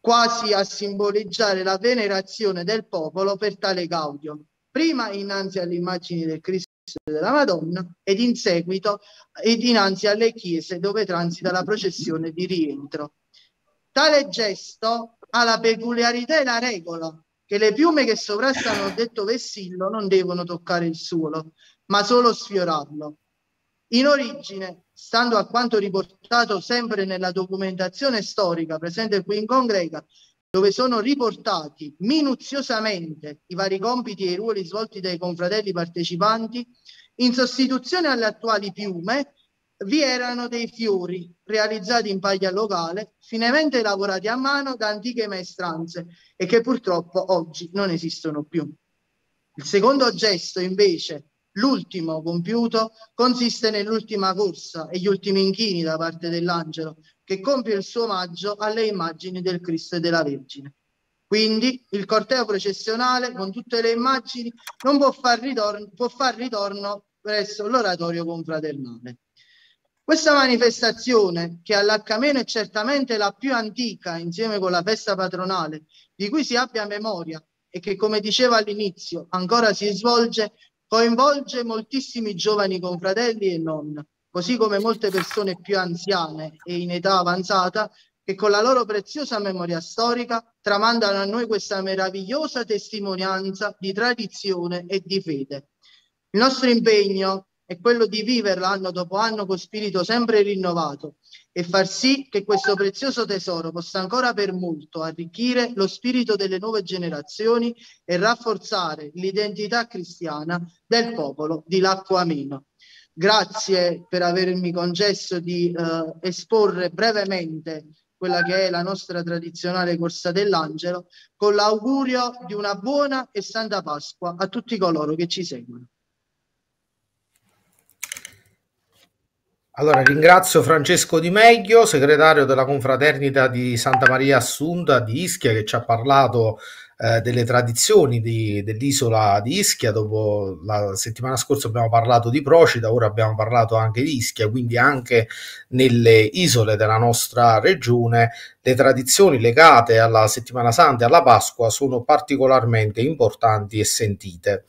quasi a simboleggiare la venerazione del popolo per tale gaudio, prima innanzi alle immagini del Cristo della Madonna ed in seguito ed innanzi alle chiese dove transita la processione di rientro. Tale gesto ha la peculiarità e la regola che le piume che sovrastano il detto vessillo non devono toccare il suolo, ma solo sfiorarlo. In origine, stando a quanto riportato sempre nella documentazione storica presente qui in congrega, dove sono riportati minuziosamente i vari compiti e i ruoli svolti dai confratelli partecipanti, in sostituzione alle attuali piume vi erano dei fiori realizzati in paglia locale, finemente lavorati a mano da antiche maestranze e che purtroppo oggi non esistono più. Il secondo gesto, invece, l'ultimo compiuto, consiste nell'ultima corsa e gli ultimi inchini da parte dell'angelo che compie il suo omaggio alle immagini del Cristo e della Vergine. Quindi il corteo processionale con tutte le immagini non può far ritorno, può far ritorno presso l'oratorio confraternale. Questa manifestazione, che all'Accameno è certamente la più antica insieme con la festa patronale, di cui si abbia memoria e che, come dicevo all'inizio, ancora si svolge, coinvolge moltissimi giovani confratelli e non, così come molte persone più anziane e in età avanzata che con la loro preziosa memoria storica tramandano a noi questa meravigliosa testimonianza di tradizione e di fede. Il nostro impegno è quello di viverla anno dopo anno con spirito sempre rinnovato e far sì che questo prezioso tesoro possa ancora per molto arricchire lo spirito delle nuove generazioni e rafforzare l'identità cristiana del popolo di Lacco Amino. Grazie per avermi concesso di eh, esporre brevemente quella che è la nostra tradizionale corsa dell'angelo, con l'augurio di una buona e santa Pasqua a tutti coloro che ci seguono. Allora, ringrazio Francesco Di Meglio, segretario della confraternita di Santa Maria Assunta di Ischia, che ci ha parlato eh, delle tradizioni di, dell'isola di Ischia. Dopo la settimana scorsa abbiamo parlato di Procida, ora abbiamo parlato anche di Ischia, quindi anche nelle isole della nostra regione le tradizioni legate alla settimana santa e alla Pasqua sono particolarmente importanti e sentite.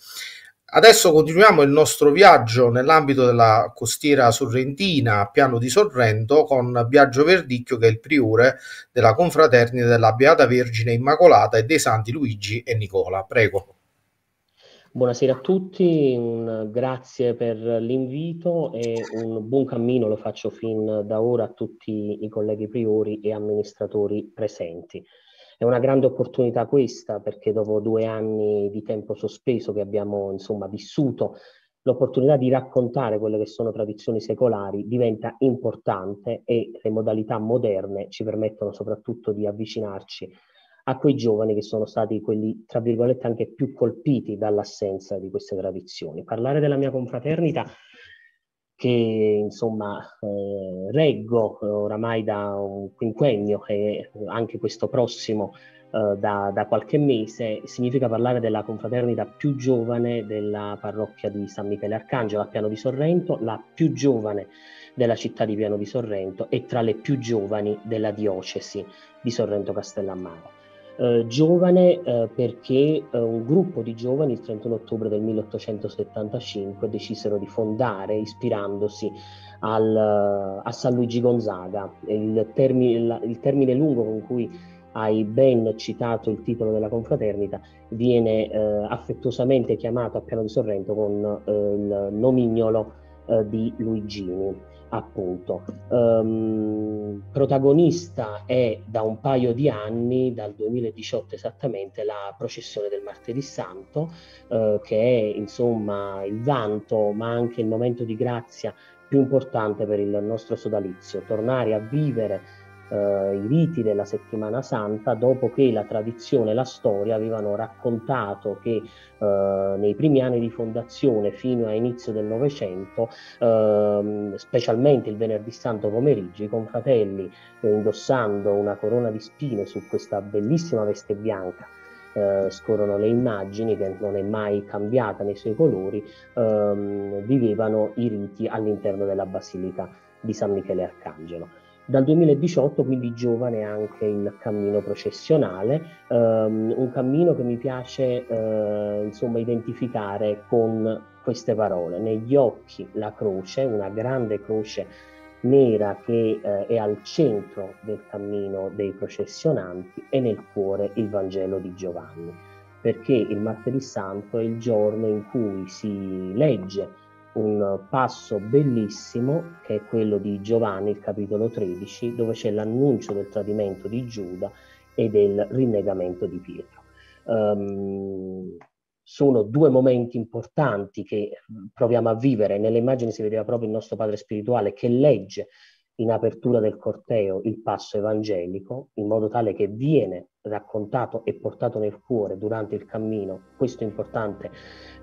Adesso continuiamo il nostro viaggio nell'ambito della costiera sorrentina a Piano di Sorrento con Biagio Verdicchio che è il priore della confraternita della Beata Vergine Immacolata e dei Santi Luigi e Nicola. Prego. Buonasera a tutti, un grazie per l'invito e un buon cammino lo faccio fin da ora a tutti i colleghi priori e amministratori presenti. È una grande opportunità questa perché dopo due anni di tempo sospeso che abbiamo insomma vissuto, l'opportunità di raccontare quelle che sono tradizioni secolari diventa importante e le modalità moderne ci permettono soprattutto di avvicinarci a quei giovani che sono stati quelli, tra virgolette, anche più colpiti dall'assenza di queste tradizioni. Parlare della mia confraternita che insomma eh, reggo oramai da un quinquennio e anche questo prossimo eh, da, da, qualche mese, significa parlare della confraternita più giovane della parrocchia di San Michele Arcangelo a Piano di Sorrento, la più giovane della città di Piano di Sorrento e tra le più giovani della diocesi di Sorrento Castellammare. Eh, giovane eh, perché eh, un gruppo di giovani il 31 ottobre del 1875 decisero di fondare ispirandosi al, eh, a San Luigi Gonzaga, il termine, il, termine lungo con cui hai ben citato il titolo della confraternita, viene eh, affettuosamente chiamato a Piano di Sorrento con eh, il nomignolo eh, di Luigini appunto. Um, protagonista è da un paio di anni, dal 2018 esattamente, la processione del Martedì Santo, uh, che è insomma il vanto, ma anche il momento di grazia più importante per il nostro sodalizio, tornare a vivere eh, i riti della settimana santa dopo che la tradizione e la storia avevano raccontato che eh, nei primi anni di fondazione fino a inizio del Novecento, eh, specialmente il venerdì santo pomeriggio, i confratelli eh, indossando una corona di spine su questa bellissima veste bianca eh, scorrono le immagini, che non è mai cambiata nei suoi colori, ehm, vivevano i riti all'interno della Basilica di San Michele Arcangelo. Dal 2018 quindi giovane anche il cammino processionale, ehm, un cammino che mi piace eh, insomma identificare con queste parole. Negli occhi la croce, una grande croce nera che eh, è al centro del cammino dei processionanti e nel cuore il Vangelo di Giovanni, perché il martedì santo è il giorno in cui si legge un passo bellissimo che è quello di Giovanni, il capitolo 13, dove c'è l'annuncio del tradimento di Giuda e del rinnegamento di Pietro. Um, sono due momenti importanti che proviamo a vivere. Nelle immagini si vedeva proprio il nostro padre spirituale che legge in apertura del corteo il passo evangelico, in modo tale che viene raccontato e portato nel cuore durante il cammino questo importante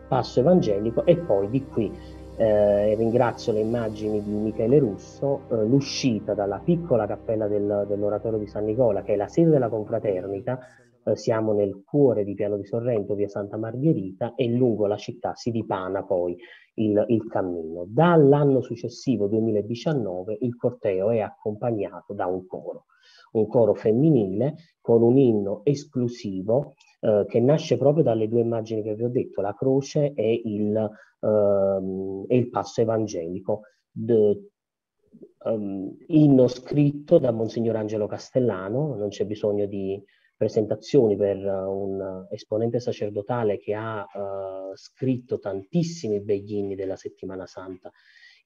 passo evangelico e poi di qui eh, ringrazio le immagini di Michele Russo, eh, l'uscita dalla piccola cappella del, dell'oratorio di San Nicola, che è la sede della confraternita, eh, siamo nel cuore di Piano di Sorrento, via Santa Margherita, e lungo la città si dipana poi il, il cammino. Dall'anno successivo, 2019, il corteo è accompagnato da un coro, un coro femminile con un inno esclusivo eh, che nasce proprio dalle due immagini che vi ho detto, la croce e il, ehm, e il passo evangelico. De, um, inno scritto da Monsignor Angelo Castellano, non c'è bisogno di presentazioni per un esponente sacerdotale che ha uh, scritto tantissimi begli inni della settimana santa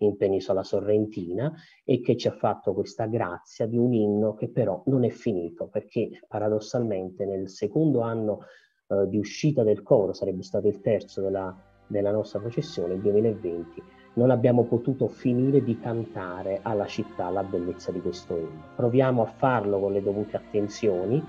in penisola sorrentina e che ci ha fatto questa grazia di un inno che però non è finito perché paradossalmente nel secondo anno uh, di uscita del coro, sarebbe stato il terzo della della nostra processione, il 2020, non abbiamo potuto finire di cantare alla città la bellezza di questo inno. Proviamo a farlo con le dovute attenzioni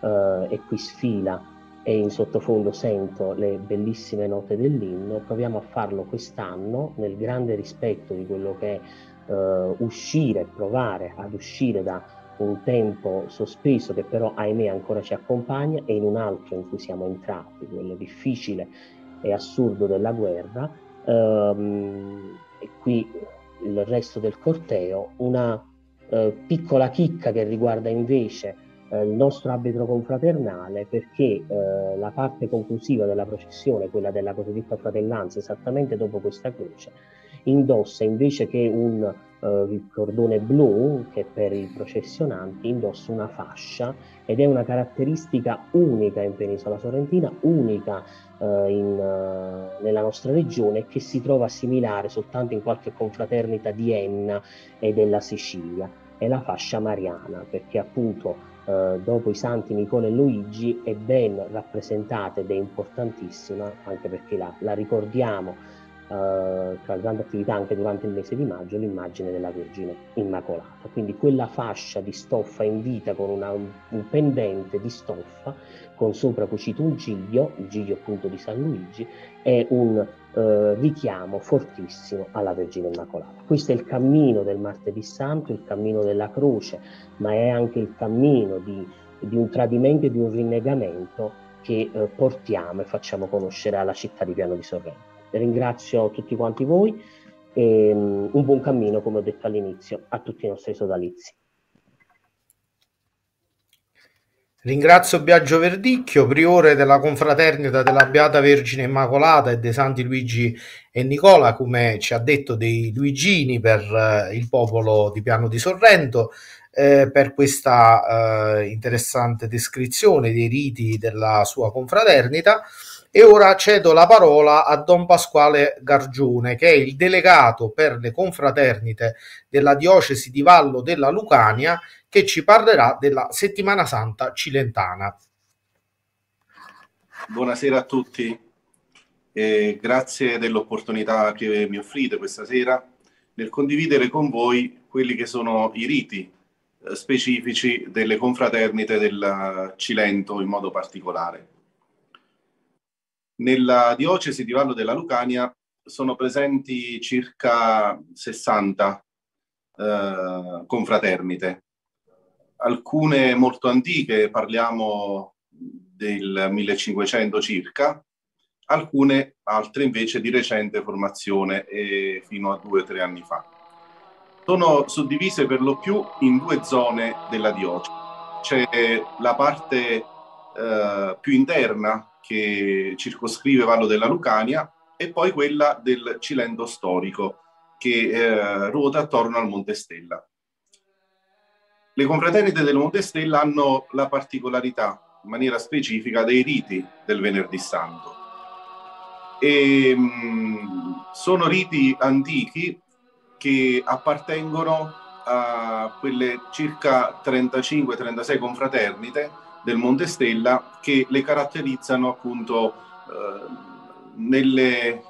eh, e qui sfila e in sottofondo sento le bellissime note dell'inno, proviamo a farlo quest'anno nel grande rispetto di quello che è eh, uscire, provare ad uscire da un tempo sospeso che però ahimè ancora ci accompagna e in un altro in cui siamo entrati, quello difficile e assurdo della guerra, ehm, e qui il resto del corteo, una eh, piccola chicca che riguarda invece eh, il nostro abito confraternale perché eh, la parte conclusiva della processione, quella della cosiddetta fratellanza, esattamente dopo questa croce, indossa invece che un eh, cordone blu, che per i processionanti indossa una fascia ed è una caratteristica unica in Penisola Sorrentina, unica eh, in, uh, nella nostra regione, che si trova similare soltanto in qualche confraternita di Enna e della Sicilia. È la fascia mariana, perché appunto eh, dopo i santi Nicola e Luigi è ben rappresentata ed è importantissima, anche perché la, la ricordiamo eh, tra le tante attività anche durante il mese di maggio, l'immagine della Vergine Immacolata. Quindi quella fascia di stoffa in vita con una, un pendente di stoffa con sopra cucito un giglio, il giglio appunto di San Luigi, è un eh, richiamo fortissimo alla Vergine Immacolata. Questo è il cammino del martedì santo, il cammino della croce, ma è anche il cammino di, di un tradimento e di un rinnegamento che eh, portiamo e facciamo conoscere alla città di Piano di Sorrento. Ringrazio tutti quanti voi e um, un buon cammino, come ho detto all'inizio, a tutti i nostri sodalizi. Ringrazio Biagio Verdicchio, priore della confraternita della Beata Vergine Immacolata e dei Santi Luigi e Nicola, come ci ha detto dei Luigini per eh, il popolo di Piano di Sorrento, eh, per questa eh, interessante descrizione dei riti della sua confraternita. E ora cedo la parola a Don Pasquale Gargione, che è il delegato per le confraternite della diocesi di Vallo della Lucania, che ci parlerà della settimana santa cilentana. Buonasera a tutti, e grazie dell'opportunità che mi offrite questa sera nel condividere con voi quelli che sono i riti eh, specifici delle confraternite del Cilento in modo particolare. Nella diocesi di Vallo della Lucania sono presenti circa 60 eh, confraternite, alcune molto antiche, parliamo del 1500 circa, alcune altre invece di recente formazione eh, fino a due o tre anni fa. Sono suddivise per lo più in due zone della diocesi. C'è la parte eh, più interna che circoscrive Vallo della Lucania e poi quella del Cilento storico che eh, ruota attorno al Monte Stella. Le confraternite del Monte Stella hanno la particolarità, in maniera specifica, dei riti del Venerdì Santo. E, mh, mm, sono riti antichi che appartengono a quelle circa 35-36 confraternite del Monte Stella che le caratterizzano appunto eh, nelle,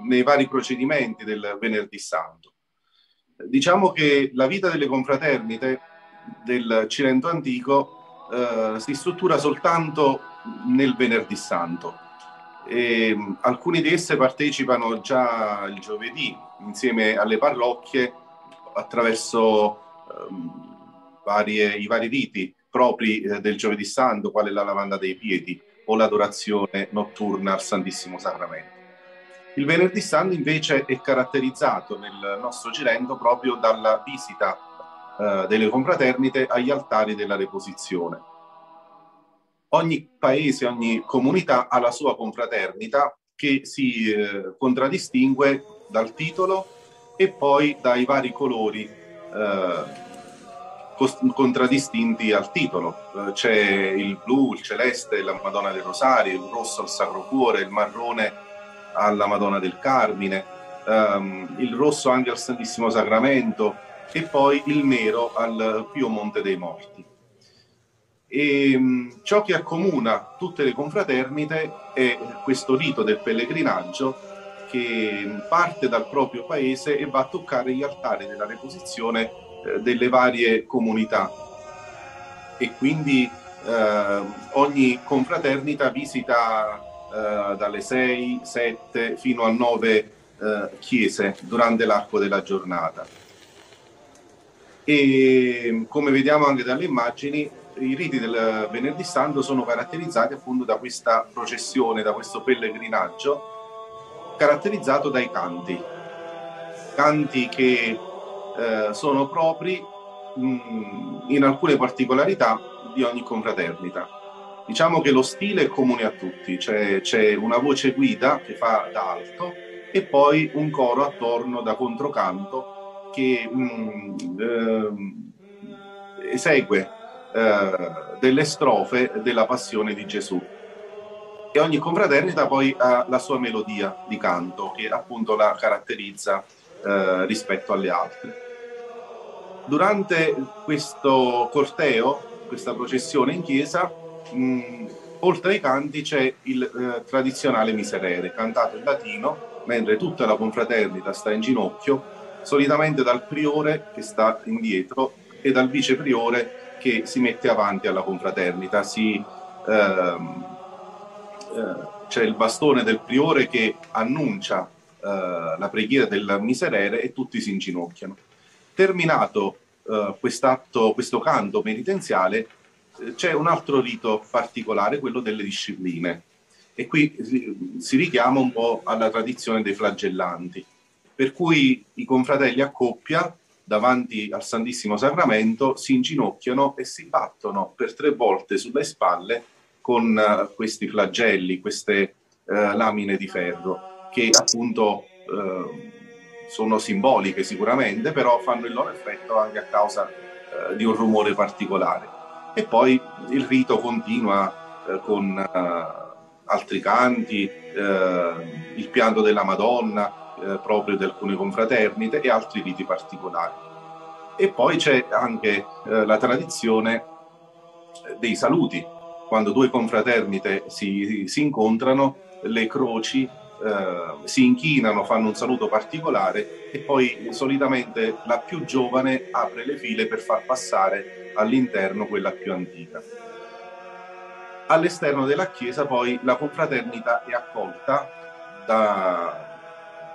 nei vari procedimenti del Venerdì Santo. Diciamo che la vita delle confraternite del Cilento antico eh, si struttura soltanto nel Venerdì Santo. E, alcune di esse partecipano già il giovedì insieme alle parrocchie attraverso eh, varie, i vari riti propri eh, del giovedì santo, quale la lavanda dei piedi o l'adorazione notturna al Santissimo Sacramento. Il venerdì santo invece è caratterizzato nel nostro Cilento proprio dalla visita eh, delle confraternite agli altari della Reposizione. Ogni paese, ogni comunità ha la sua confraternita che si eh, contraddistingue dal titolo e poi dai vari colori eh, contraddistinti al titolo. Eh, c'è il blu, il celeste, la Madonna del Rosario, il rosso al Sacro Cuore, il marrone alla Madonna del Carmine, um, il rosso anche al Santissimo Sacramento e poi il nero al Pio Monte dei Morti. E, um, ciò che accomuna tutte le confraternite è questo rito del pellegrinaggio che parte dal proprio paese e va a toccare gli altari della reposizione eh, delle varie comunità e quindi eh, ogni confraternita visita eh, dalle 6, 7 fino a 9 eh, chiese durante l'arco della giornata. E come vediamo anche dalle immagini, i riti del venerdì santo sono caratterizzati appunto da questa processione, da questo pellegrinaggio, caratterizzato dai canti. Canti che eh, sono propri mh, mm, in alcune particolarità di ogni confraternita. Diciamo che lo stile è comune a tutti, cioè, c'è una voce guida che fa da alto e poi un coro attorno da controcanto che mh, mm, eh, esegue eh, delle strofe della passione di Gesù. E ogni confraternita poi ha la sua melodia di canto che appunto la caratterizza eh, rispetto alle altre. Durante questo corteo, questa processione in chiesa, mh, oltre ai canti c'è il eh, tradizionale miserere, cantato in latino, mentre tutta la confraternita sta in ginocchio, solitamente dal priore che sta indietro e dal vicepriore che si mette avanti alla confraternita. Si, ehm, eh, c'è il bastone del priore che annuncia eh, la preghiera del miserere e tutti si inginocchiano. Terminato eh, questo canto penitenziale, eh, c'è un altro rito particolare, quello delle discipline. E qui si richiama un po' alla tradizione dei flagellanti, per cui i confratelli a coppia davanti al Santissimo Sacramento si inginocchiano e si battono per tre volte sulle spalle con uh, questi flagelli, queste uh, lamine di ferro che appunto uh, sono simboliche sicuramente, però fanno il loro effetto anche a causa eh, di un rumore particolare. E poi il rito continua eh, con eh, altri canti, eh, il pianto della Madonna, eh, proprio di alcune confraternite e altri riti particolari. E poi c'è anche eh, la tradizione dei saluti. Quando due confraternite si, si incontrano, le croci eh, si inchinano, fanno un saluto particolare e poi solitamente la più giovane apre le file per far passare all'interno quella più antica. All'esterno della chiesa poi la confraternita è accolta da,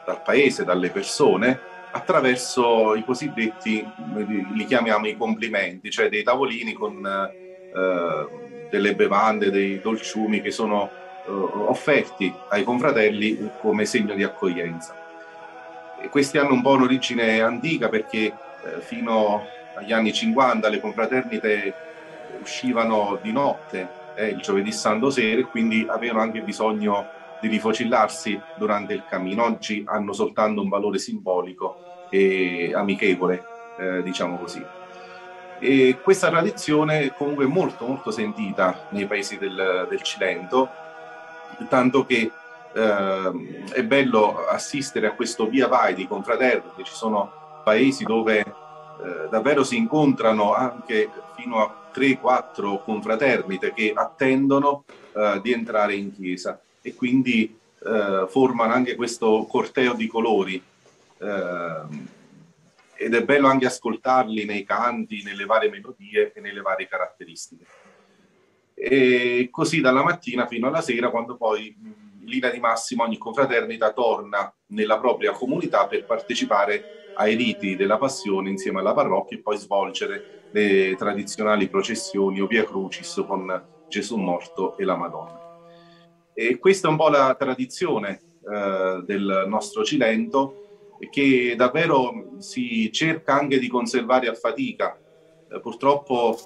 dal paese, dalle persone, attraverso i cosiddetti, li chiamiamo i complimenti, cioè dei tavolini con eh, delle bevande, dei dolciumi che sono eh, offerti ai confratelli come segno di accoglienza. E questi hanno un po' un'origine antica perché eh, fino agli anni 50 le confraternite uscivano di notte, eh, il giovedì santo sera, e quindi avevano anche bisogno di rifocillarsi durante il cammino. Oggi hanno soltanto un valore simbolico e amichevole, eh, diciamo così. E questa tradizione è comunque molto molto sentita nei paesi del, del Cilento, tanto che eh, è bello assistere a questo via vai di confraternite, ci sono paesi dove eh, davvero si incontrano anche fino a 3-4 confraternite che attendono eh, di entrare in chiesa e quindi eh, formano anche questo corteo di colori ehm, ed è bello anche ascoltarli nei canti, nelle varie melodie e nelle varie caratteristiche. E così dalla mattina fino alla sera, quando poi in linea di massima ogni confraternita torna nella propria comunità per partecipare ai riti della passione insieme alla parrocchia e poi svolgere le tradizionali processioni o via crucis con Gesù morto e la Madonna. E questa è un po' la tradizione eh, del nostro Cilento che davvero si cerca anche di conservare a fatica. Eh, purtroppo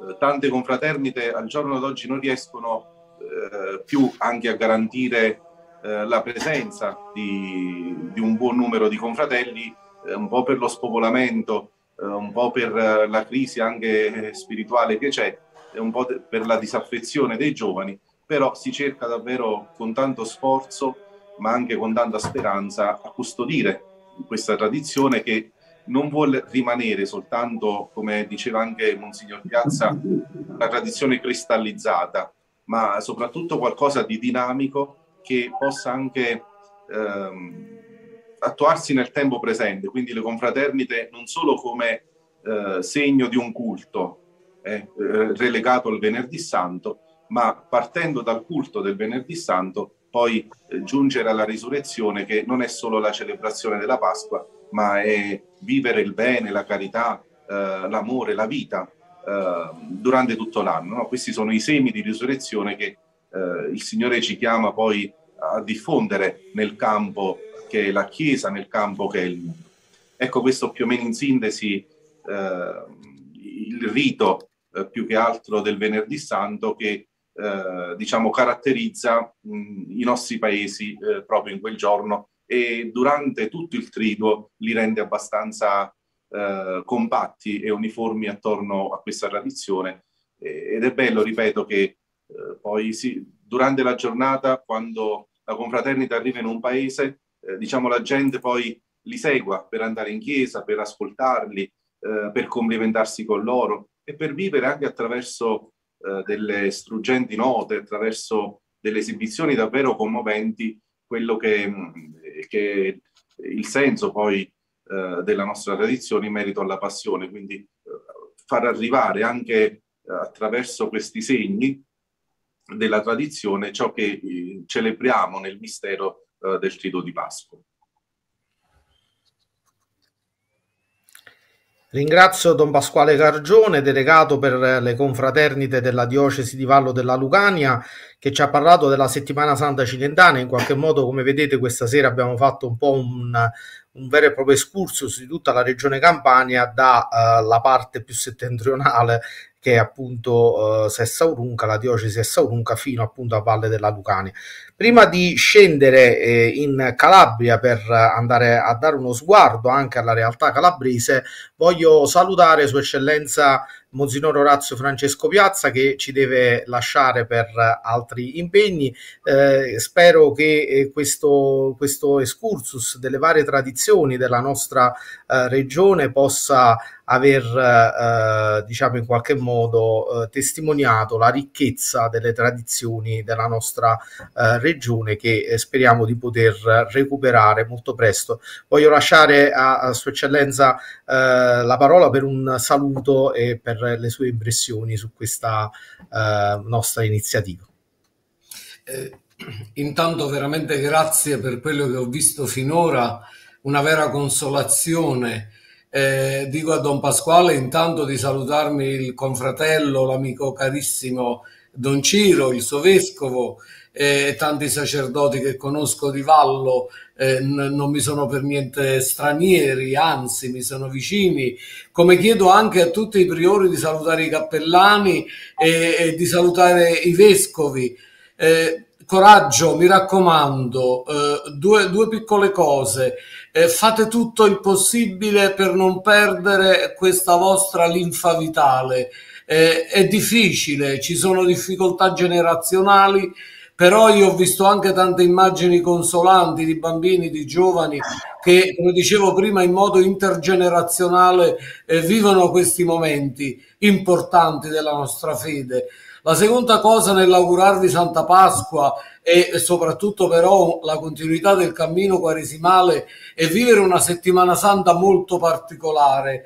eh, tante confraternite al giorno d'oggi non riescono eh, più anche a garantire eh, la presenza di, di, un buon numero di confratelli, un po' per lo spopolamento, un po' per la crisi anche spirituale che c'è, un po' per la disaffezione dei giovani, però si cerca davvero con tanto sforzo, ma anche con tanta speranza, a custodire questa tradizione che non vuole rimanere soltanto, come diceva anche Monsignor Piazza, una tradizione cristallizzata, ma soprattutto qualcosa di dinamico che possa anche ehm, attuarsi nel tempo presente. Quindi le confraternite non solo come eh, segno di un culto eh, relegato al venerdì santo, ma partendo dal culto del venerdì santo poi eh, giungere alla risurrezione che non è solo la celebrazione della Pasqua, ma è vivere il bene, la carità, eh, l'amore, la vita eh, durante tutto l'anno. No? Questi sono i semi di risurrezione che eh, il Signore ci chiama poi a diffondere nel campo che è la Chiesa, nel campo che è il mondo. Ecco questo più o meno in sintesi eh, il rito eh, più che altro del venerdì santo che eh, diciamo caratterizza mh, i nostri paesi proprio in quel giorno e durante tutto il triduo li rende abbastanza eh, compatti e uniformi attorno a questa tradizione. ed è bello, ripeto, che eh, poi sì, durante la giornata, quando la confraternita arriva in un paese, eh, diciamo la gente poi li segua per andare in chiesa, per ascoltarli, eh, per complimentarsi con loro e per vivere anche attraverso eh, delle struggenti note, attraverso delle esibizioni davvero commoventi, quello che, che è il senso poi eh, della nostra tradizione in merito alla passione, quindi eh, far arrivare anche eh, attraverso questi segni della tradizione ciò che eh, celebriamo nel mistero eh, del Trido di Pasqua. Ringrazio Don Pasquale Cargione, delegato per le confraternite della diocesi di Vallo della Lucania, che ci ha parlato della settimana santa cilentana. In qualche modo, come vedete, questa sera abbiamo fatto un po' un, un vero e proprio excursus di tutta la regione Campania, dalla uh, parte più settentrionale che è appunto uh, Sessaurunca, la diocesi Sessaurunca, fino appunto a Valle della Lucania. Prima di scendere eh, in Calabria per andare a dare uno sguardo anche alla realtà calabrese, voglio salutare Sua Eccellenza Monsignor Orazio Francesco Piazza che ci deve lasciare per altri impegni. Eh, spero che eh, questo, questo excursus delle varie tradizioni della nostra eh, regione possa aver eh, diciamo in qualche modo eh, testimoniato la ricchezza delle tradizioni della nostra eh, regione che eh, speriamo di poter recuperare molto presto. Voglio lasciare a, a Sua Eccellenza eh, la parola per un saluto e per le sue impressioni su questa eh, nostra iniziativa. intanto veramente grazie per quello che ho visto finora, una vera consolazione eh, dico a Don Pasquale intanto di salutarmi il confratello, l'amico carissimo Don Ciro, il suo vescovo, e tanti sacerdoti che conosco di Vallo eh, n- non mi sono per niente stranieri, anzi mi sono vicini, come chiedo anche a tutti i priori di salutare i cappellani e, e di salutare i vescovi. Eh, coraggio, mi raccomando, eh, due, due, piccole cose. Eh, fate tutto il possibile per non perdere questa vostra linfa vitale. Eh, è difficile, ci sono difficoltà generazionali però io ho visto anche tante immagini consolanti di bambini, di giovani che, come dicevo prima, in modo intergenerazionale eh, vivono questi momenti importanti della nostra fede. La seconda cosa nell'augurarvi Santa Pasqua e soprattutto però la continuità del cammino quaresimale è vivere una settimana santa molto particolare.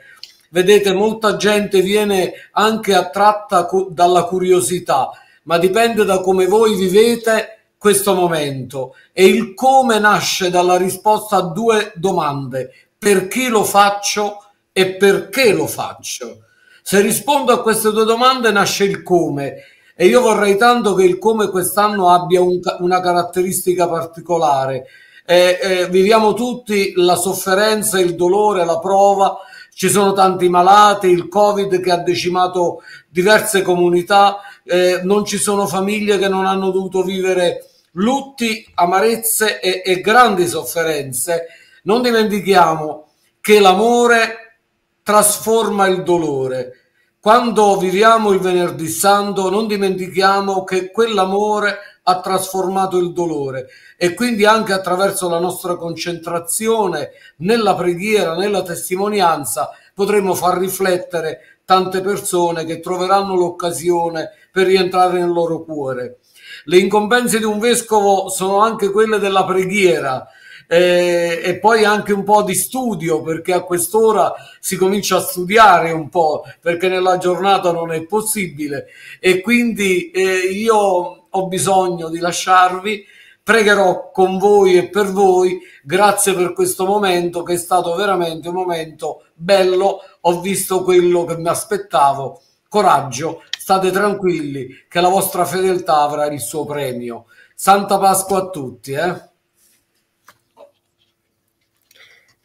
Vedete, molta gente viene anche attratta dalla curiosità ma dipende da come voi vivete questo momento e il come nasce dalla risposta a due domande. Per chi lo faccio e perché lo faccio? Se rispondo a queste due domande nasce il come e io vorrei tanto che il come quest'anno abbia un, una caratteristica particolare. Eh, eh, viviamo tutti la sofferenza, il dolore, la prova, ci sono tanti malati, il Covid che ha decimato diverse comunità, eh, non ci sono famiglie che non hanno dovuto vivere lutti, amarezze e, e grandi sofferenze. Non dimentichiamo che l'amore trasforma il dolore. Quando viviamo il venerdì santo non dimentichiamo che quell'amore ha trasformato il dolore e quindi anche attraverso la nostra concentrazione nella preghiera, nella testimonianza, potremo far riflettere tante persone che troveranno l'occasione per rientrare nel loro cuore. Le incombenze di un vescovo sono anche quelle della preghiera eh, e poi anche un po' di studio perché a quest'ora si comincia a studiare un po' perché nella giornata non è possibile e quindi eh, io ho bisogno di lasciarvi pregherò con voi e per voi. Grazie per questo momento che è stato veramente un momento bello. Ho visto quello che mi aspettavo. Coraggio, state tranquilli che la vostra fedeltà avrà il suo premio. Santa Pasqua a tutti, eh?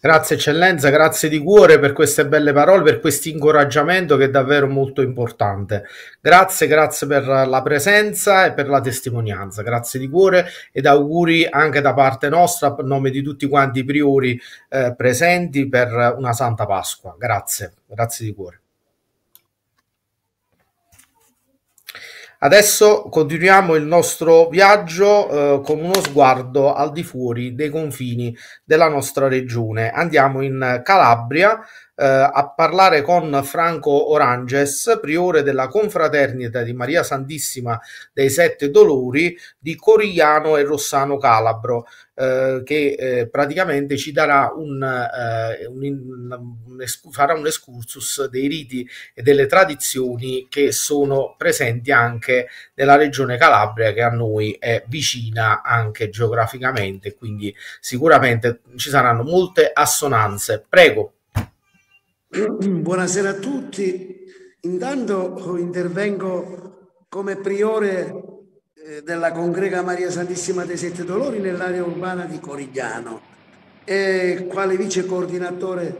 Grazie eccellenza, grazie di cuore per queste belle parole, per questo incoraggiamento che è davvero molto importante. Grazie, grazie per la presenza e per la testimonianza. Grazie di cuore ed auguri anche da parte nostra, a nome di tutti quanti i priori eh, presenti per una Santa Pasqua. Grazie, grazie di cuore. Adesso continuiamo il nostro viaggio eh, con uno sguardo al di fuori dei confini della nostra regione. Andiamo in Calabria eh, a parlare con Franco Oranges, priore della confraternita di Maria Santissima dei Sette Dolori di Corigliano e Rossano Calabro eh, che eh, praticamente ci darà un, eh, un, un, es- farà un excursus dei riti e delle tradizioni che sono presenti anche nella regione Calabria che a noi è vicina anche geograficamente. Quindi sicuramente ci saranno molte assonanze. Prego. Buonasera a tutti. Intanto intervengo come priore della Congrega Maria Santissima dei Sette Dolori nell'area urbana di Corigliano e quale vice coordinatore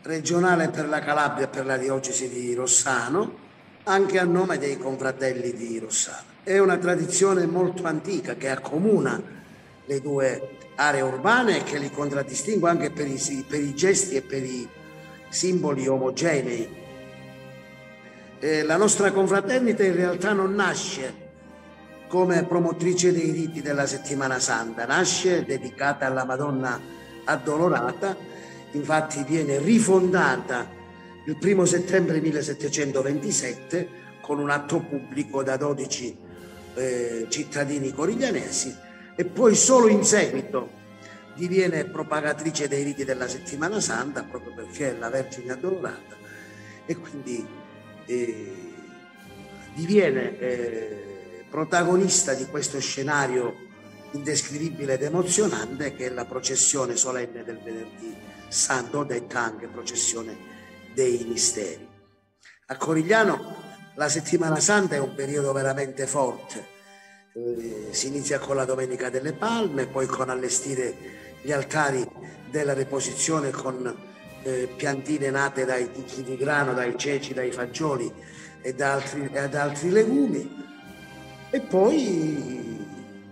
regionale per la Calabria e per la diocesi di Rossano, anche a nome dei confratelli di Rossano. È una tradizione molto antica che accomuna le due aree urbane e che li contraddistingue anche per i, per i gesti e per i simboli omogenei. Eh, la nostra confraternita in realtà non nasce come promotrice dei riti della settimana santa. Nasce dedicata alla Madonna Addolorata, infatti viene rifondata il primo settembre 1727 con un atto pubblico da 12 eh, cittadini coriglianesi e poi solo in seguito diviene propagatrice dei riti della settimana santa proprio perché è la Vergine Addolorata e quindi eh, diviene eh, protagonista di questo scenario indescrivibile ed emozionante che è la processione solenne del venerdì santo, detta anche processione dei misteri. A Corigliano la settimana santa è un periodo veramente forte. Eh, si inizia con la Domenica delle Palme, poi con allestire gli altari della reposizione con eh, piantine nate dai chicchi di grano, dai ceci, dai fagioli e da altri, da altri legumi. E poi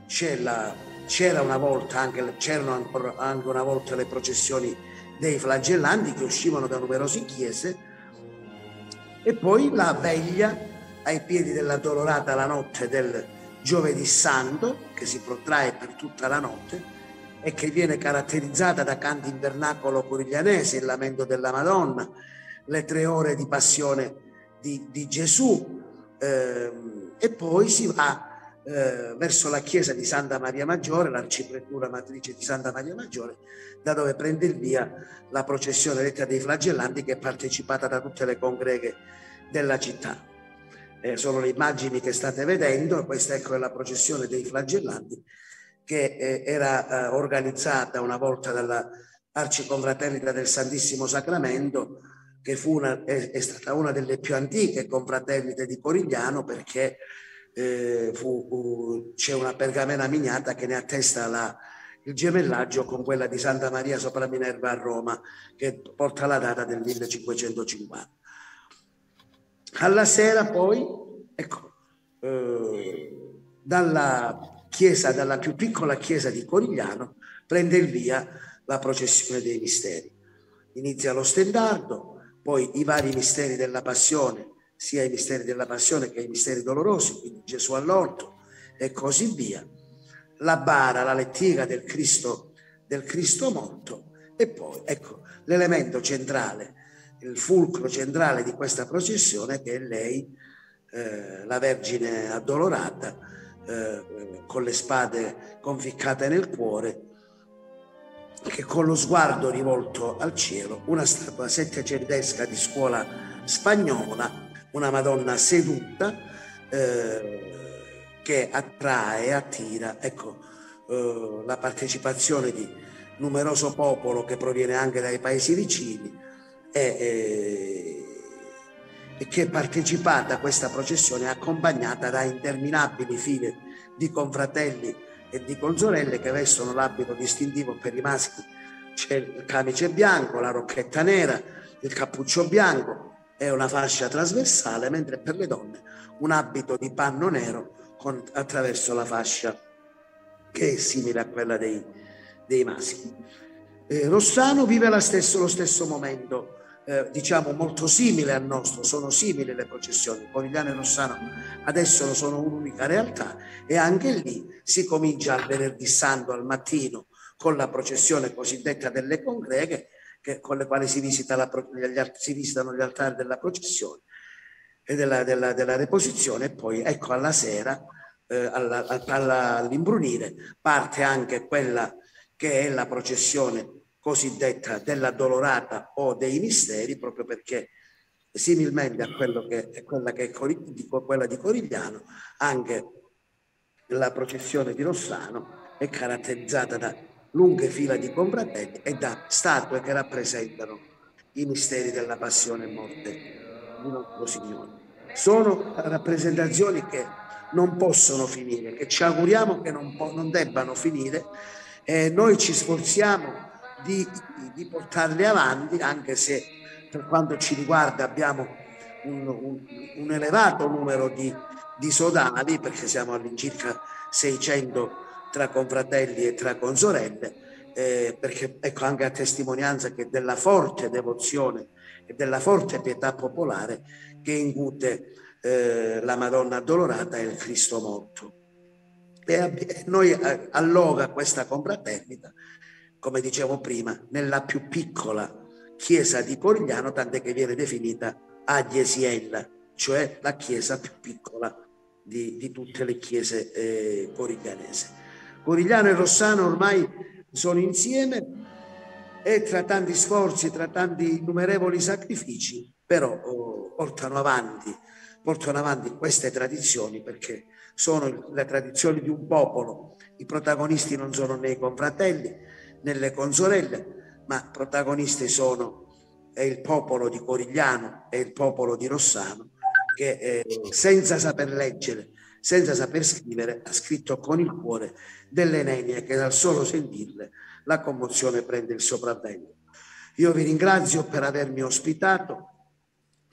c'era una volta anche, c'erano ancora, anche una volta le processioni dei flagellanti che uscivano da numerose chiese. E poi la veglia ai piedi della Dolorata la notte del giovedì santo che si protrae per tutta la notte e che viene caratterizzata da canti in vernacolo coriglianese, il lamento della Madonna, le tre ore di passione di, di Gesù ehm, e poi si va eh, verso la chiesa di Santa Maria Maggiore, l'arciprefettura matrice di Santa Maria Maggiore, da dove prende il via la processione retta dei flagellanti che è partecipata da tutte le congreghe della città. Eh, sono le immagini che state vedendo, questa ecco è la processione dei flagellanti che eh, era eh, organizzata una volta dalla Arciconfraternita del Santissimo Sacramento, che una, è, è, stata una delle più antiche confraternite di Corigliano perché eh, fu, uh, c'è una pergamena miniata che ne attesta la, il gemellaggio con quella di Santa Maria sopra Minerva a Roma, che porta la data del 1550. Alla sera poi, ecco, eh, dalla chiesa, dalla più piccola chiesa di Corigliano, prende il via la processione dei misteri. Inizia lo stendardo, poi i vari misteri della passione, sia i misteri della passione che i misteri dolorosi, quindi Gesù all'orto e così via. La bara, la lettiga del Cristo, del Cristo morto e poi, ecco, l'elemento centrale, il fulcro centrale di questa processione che è lei, eh, la Vergine addolorata, eh, con le spade conficcate nel cuore, che con lo sguardo rivolto al cielo, una statua settecentesca di scuola spagnola, una Madonna seduta eh, che attrae, attira, ecco, eh, la partecipazione di numeroso popolo che proviene anche dai paesi vicini e, e, e che è partecipata a questa processione accompagnata da interminabili file di confratelli e di consorelle che vestono l'abito distintivo per i maschi, c'è il camice bianco, la rocchetta nera, il cappuccio bianco, è una fascia trasversale, mentre per le donne un abito di panno nero con, attraverso la fascia che è simile a quella dei, dei maschi. Eh, Rossano vive stesso, lo stesso momento, eh, diciamo molto simile al nostro, sono simili le processioni, Corigliano e Rossano adesso sono un'unica realtà e anche lì si comincia al venerdì santo al mattino con la processione cosiddetta delle congreghe che, con le quali si, visita la, si, visitano gli altari della processione e della, della, della reposizione. E poi ecco alla sera eh, alla, alla, all'imbrunire parte anche quella che è la processione cosiddetta della dolorata o dei misteri proprio perché similmente a quello che è quella che è quella di Corigliano anche la processione di Rossano è caratterizzata da lunghe fila di confratelli e da statue che rappresentano i misteri della passione e morte di nostro Signore. Sono rappresentazioni che non possono finire, che ci auguriamo che non, non debbano finire e noi ci sforziamo di, di, portarle avanti, anche se per quanto ci riguarda abbiamo un, un, un elevato numero di, di sodali, perché siamo all'incirca 600 tra confratelli e tra consorelle, eh, perché ecco anche a testimonianza che della forte devozione e della forte pietà popolare che incute eh, la Madonna addolorata e il Cristo morto. E noi eh, alloga questa confraternita, come dicevo prima, nella più piccola chiesa di Corigliano, tant'è che viene definita Agliesiella, cioè la chiesa più piccola di, di tutte le chiese eh, coriglianesi. Corigliano e Rossano ormai sono insieme e tra tanti sforzi, tra tanti innumerevoli sacrifici, però oh, portano avanti, portano avanti queste tradizioni perché sono le tradizioni di un popolo. I protagonisti non sono né i confratelli né le consorelle, ma protagonisti sono è il popolo di Corigliano e il popolo di Rossano che eh, senza saper leggere, senza saper scrivere, ha scritto con il cuore delle nenie che dal solo sentirle la commozione prende il sopravvento. Io vi ringrazio per avermi ospitato,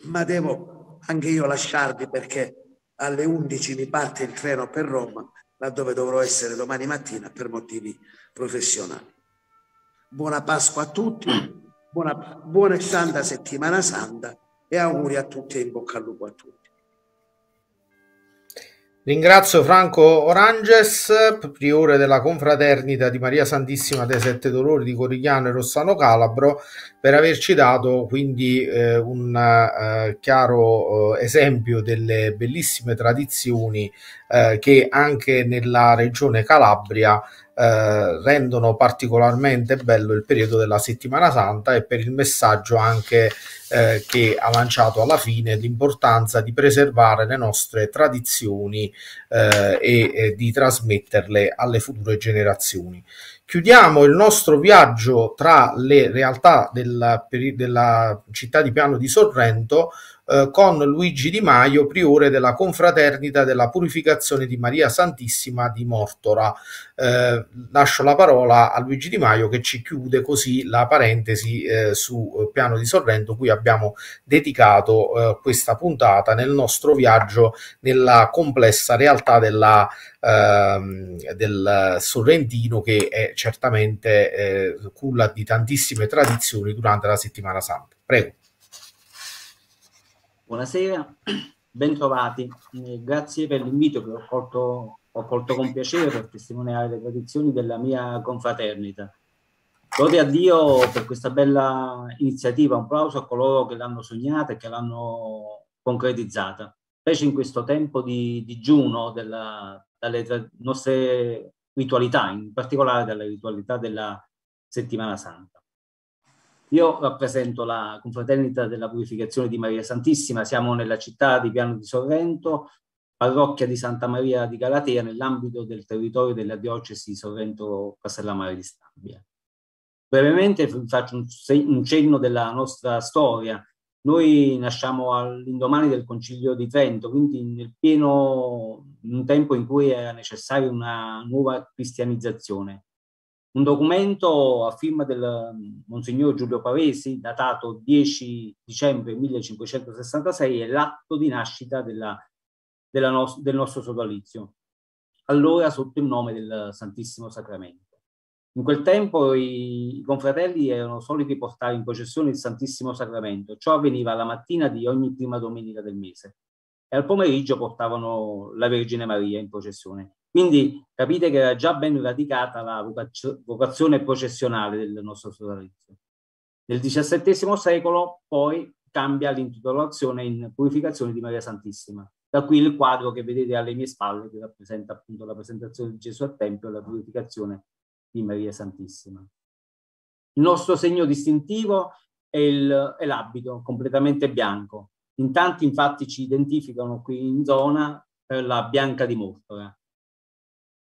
ma devo anche io lasciarvi perché alle 11 mi parte il treno per Roma, laddove dovrò essere domani mattina per motivi professionali. Buona Pasqua a tutti, buona, buona e santa settimana santa e auguri a tutti e in bocca al lupo a tutti. Ringrazio Franco Oranges, priore della confraternita di Maria Santissima dei Sette Dolori di Corigliano e Rossano Calabro, per averci dato quindi eh, un eh, chiaro eh, esempio delle bellissime tradizioni eh, che anche nella regione Calabria eh, rendono particolarmente bello il periodo della settimana santa e per il messaggio anche eh, che ha lanciato alla fine l'importanza di preservare le nostre tradizioni e, e di trasmetterle alle future generazioni. Chiudiamo il nostro viaggio tra le realtà della, della città di Piano di Sorrento eh, con Luigi Di Maio, priore della confraternita della purificazione di Maria Santissima di Mortora. Eh, lascio la parola a Luigi Di Maio che ci chiude così la parentesi eh, su eh, Piano di Sorrento, cui abbiamo dedicato eh, questa puntata nel nostro viaggio nella complessa realtà della, ehm, del Sorrentino che è certamente culla di tantissime tradizioni durante la settimana santa. Prego. Buonasera, bentrovati. Eh, grazie per l'invito che ho colto, ho colto, con piacere per testimoniare le tradizioni della mia confraternita. Lode a Dio per questa bella iniziativa, un applauso a coloro che l'hanno sognata e che l'hanno concretizzata, specie in questo tempo di digiuno della, dalle nostre ritualità, in particolare dalla ritualità della settimana santa. Io rappresento la confraternita della purificazione di Maria Santissima, siamo nella città di Piano di Sorrento, parrocchia di Santa Maria di Galatea, nell'ambito del territorio della diocesi di Sorrento-Castellamare di Stabia. Brevemente faccio un, un cenno della nostra storia. Noi nasciamo all'indomani del Concilio di Trento, quindi nel pieno, un tempo in cui era necessaria una nuova cristianizzazione un documento a firma del mm, Monsignor Giulio Pavesi, datato 10 dicembre 1566, è l'atto di nascita della, della no, del nostro sodalizio, allora sotto il nome del Santissimo Sacramento. In quel tempo i, i confratelli erano soliti portare in processione il Santissimo Sacramento, ciò avveniva la mattina di ogni prima domenica del mese e al pomeriggio portavano la Vergine Maria in processione. Quindi capite che era già ben radicata la vocazione processionale del nostro sodalizio. Nel XVII secolo poi cambia l'intitolazione in purificazione di Maria Santissima. Da qui il quadro che vedete alle mie spalle che rappresenta appunto la presentazione di Gesù al Tempio e la purificazione di Maria Santissima. Il nostro segno distintivo è, il, è l'abito completamente bianco. In tanti infatti ci identificano qui in zona per la bianca di Mortora.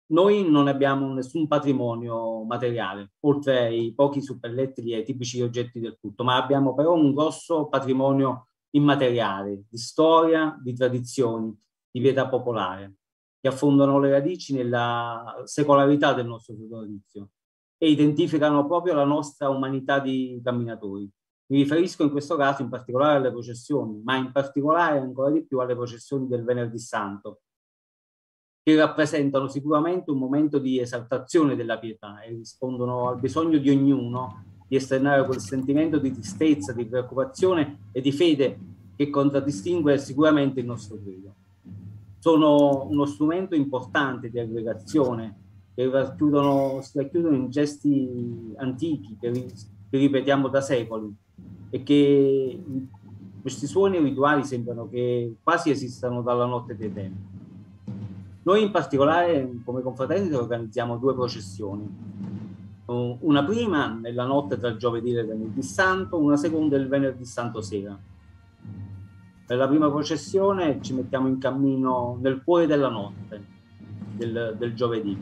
Noi non abbiamo nessun patrimonio materiale, oltre ai pochi suppellettili e ai tipici oggetti del culto, ma abbiamo però un grosso patrimonio immateriale di storia, di tradizioni, di pietà popolare, che affondano le radici nella secolarità del nostro sodalizio e identificano proprio la nostra umanità di camminatori. Mi riferisco in questo caso in particolare alle processioni, ma in particolare ancora di più alle processioni del Venerdì Santo, che rappresentano sicuramente un momento di esaltazione della pietà e rispondono al bisogno di ognuno di esternare quel sentimento di tristezza, di preoccupazione e di fede che contraddistingue sicuramente il nostro credo. Sono uno strumento importante di aggregazione che racchiudono, si racchiudono in gesti antichi che, che ripetiamo da secoli e che questi suoni rituali sembrano che quasi esistano dalla notte dei tempi. Noi in particolare come confraternita organizziamo due processioni. Una prima nella notte tra il giovedì e il venerdì santo, una seconda il venerdì santo sera. Per la prima processione ci mettiamo in cammino nel cuore della notte del, del giovedì,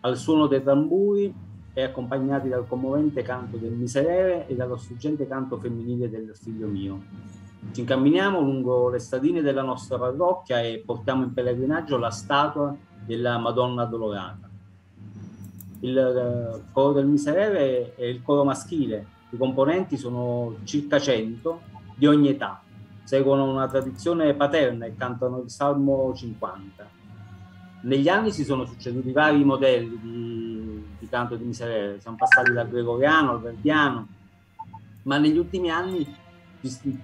al suono dei tamburi e accompagnati dal commovente canto del miserere e dallo struggente canto femminile del figlio mio. Ci incamminiamo lungo le stadine della nostra parrocchia e portiamo in pellegrinaggio la statua della Madonna Dolorata. Il eh, coro del Miserere è il coro maschile, i componenti sono circa 100 di ogni età, seguono una tradizione paterna e cantano il Salmo 50. Negli anni si sono succeduti vari modelli di, di canto di Miserere, siamo passati dal gregoriano al verdiano, ma negli ultimi anni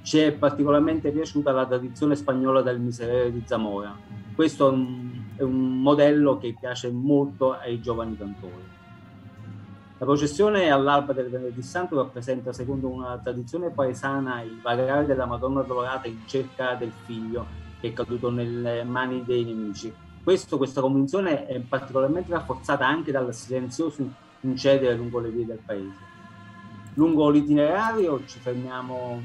ci è particolarmente piaciuta la tradizione spagnola del miserere di Zamora. Questo è un, è un modello che piace molto ai giovani cantori. La processione all'alba del venerdì santo rappresenta, secondo una tradizione paesana, il vagare della Madonna Dolorata in cerca del figlio che è caduto nelle mani dei nemici. Questo, questa convinzione è particolarmente rafforzata anche dal silenzioso incedere lungo le vie del paese. Lungo l'itinerario ci fermiamo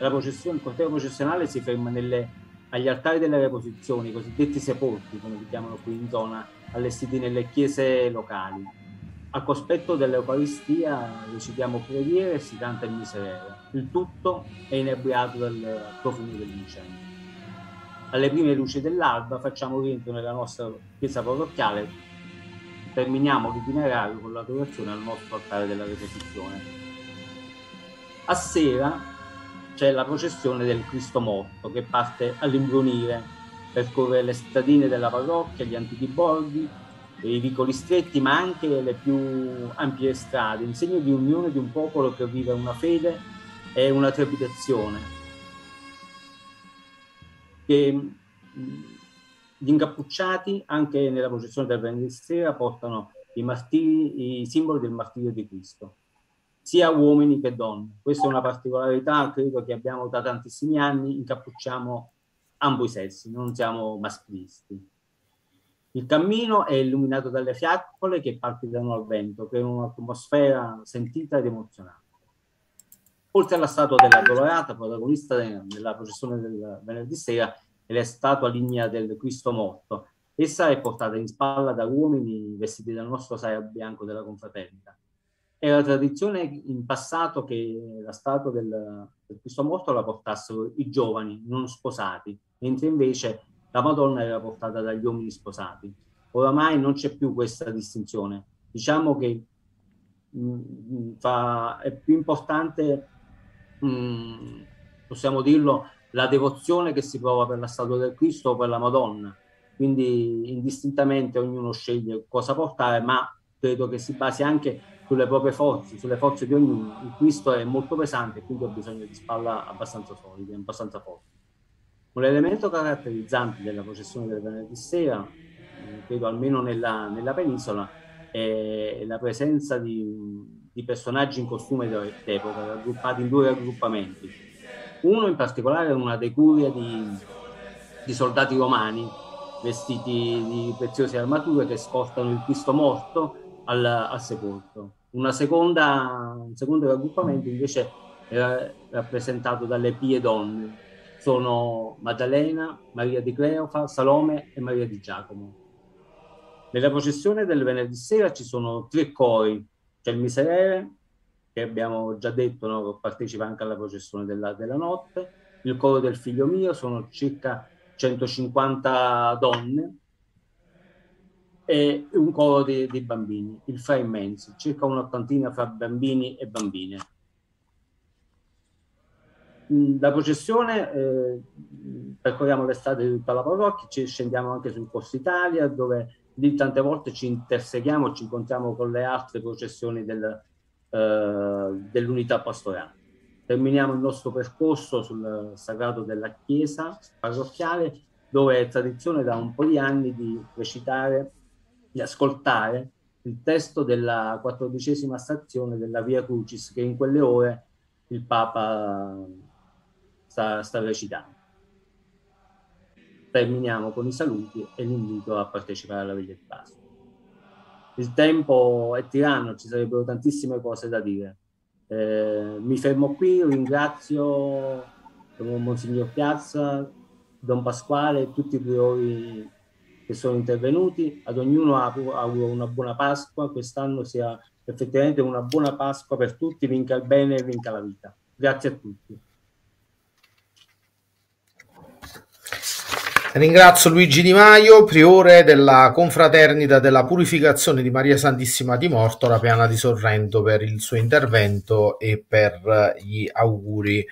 il corteo processionale si ferma nelle, agli altari delle reposizioni, i cosiddetti sepolcri, come li chiamano qui in zona, allestiti nelle chiese locali. A cospetto dell'Eucaristia recitiamo preghiere e si canta il miserere. Il tutto è inebriato dal profumo dell'incendio. Alle prime luci dell'alba facciamo rientro nella nostra chiesa parrocchiale, terminiamo l'itinerario con l'adorazione al nostro altare della reposizione. A sera c'è la processione del Cristo morto che parte all'imbrunire, percorre le stradine della parrocchia, gli antichi borghi, i vicoli stretti, ma anche le più ampie strade, in segno di unione di un popolo che vive una fede e una trepidazione. Mm, gli incappucciati, anche nella processione del venerdì sera, portano i, martiri, i simboli del martirio di Cristo sia uomini che donne. Questa è una particolarità, credo che abbiamo da tantissimi anni, incappucciamo ambo i sessi, non siamo maschilisti. Il cammino è illuminato dalle fiaccole che palpitano al vento, che è un'atmosfera sentita ed emozionante. Oltre alla statua della Colorata, protagonista della processione del venerdì sera, è la statua lignea del Cristo morto. Essa è portata in spalla da uomini vestiti dal nostro saio bianco della confraternita. Era tradizione in passato che la statua del, del Cristo morto la portassero i giovani non sposati, mentre invece la Madonna era portata dagli uomini sposati. Oramai non c'è più questa distinzione. Diciamo che mh, mm, mm, fa, è più importante, mh, mm, possiamo dirlo, la devozione che si prova per la statua del Cristo o per la Madonna. Quindi indistintamente ognuno sceglie cosa portare, ma credo che si basi anche sulle proprie forze, sulle forze di ognuno. Il Cristo è molto pesante e quindi ha bisogno di spalla abbastanza solide, abbastanza forti. Un elemento caratterizzante della processione del venerdì sera, eh, credo almeno nella, nella, penisola, è la presenza di, di personaggi in costume d'epoca, raggruppati in due raggruppamenti. Uno in particolare è una decuria di, di soldati romani vestiti di preziose armature che scortano il Cristo morto al, al sepolcro. Seconda, un secondo raggruppamento invece è rappresentato dalle pie donne, sono Maddalena, Maria di Cleofa, Salome e Maria di Giacomo. Nella processione del venerdì sera ci sono tre cori, c'è il Miserere, che abbiamo già detto, no, partecipa anche alla processione della, della notte, il coro del figlio mio, sono circa 150 donne, e un coro di, di bambini, il Fra Immensi, circa un'ottantina fra bambini e bambine. Mm, la processione, eh, percorriamo le strade di tutta la parrocchia, ci scendiamo anche sul Posto Italia, dove lì tante volte ci interseghiamo, ci incontriamo con le altre processioni del, eh, dell'unità pastorale. Terminiamo il nostro percorso sul sagrato della chiesa parrocchiale, dove è tradizione da un po' di anni di recitare di ascoltare il testo della quattordicesima stazione della Via Crucis che in quelle ore il Papa sta, sta recitando. Terminiamo con i saluti e l'invito a partecipare alla Veglia di Pasqua. Il tempo è tiranno, ci sarebbero tantissime cose da dire. Eh, mi fermo qui, ringrazio Monsignor Piazza, Don Pasquale e tutti i priori che sono intervenuti, ad ognuno auguro una buona Pasqua, quest'anno sia effettivamente una buona Pasqua per tutti, vinca il bene e vinca la vita. Grazie a tutti. Ringrazio Luigi Di Maio, priore della confraternita della purificazione di Maria Santissima di Morto, la Piana di Sorrento, per il suo intervento e per gli auguri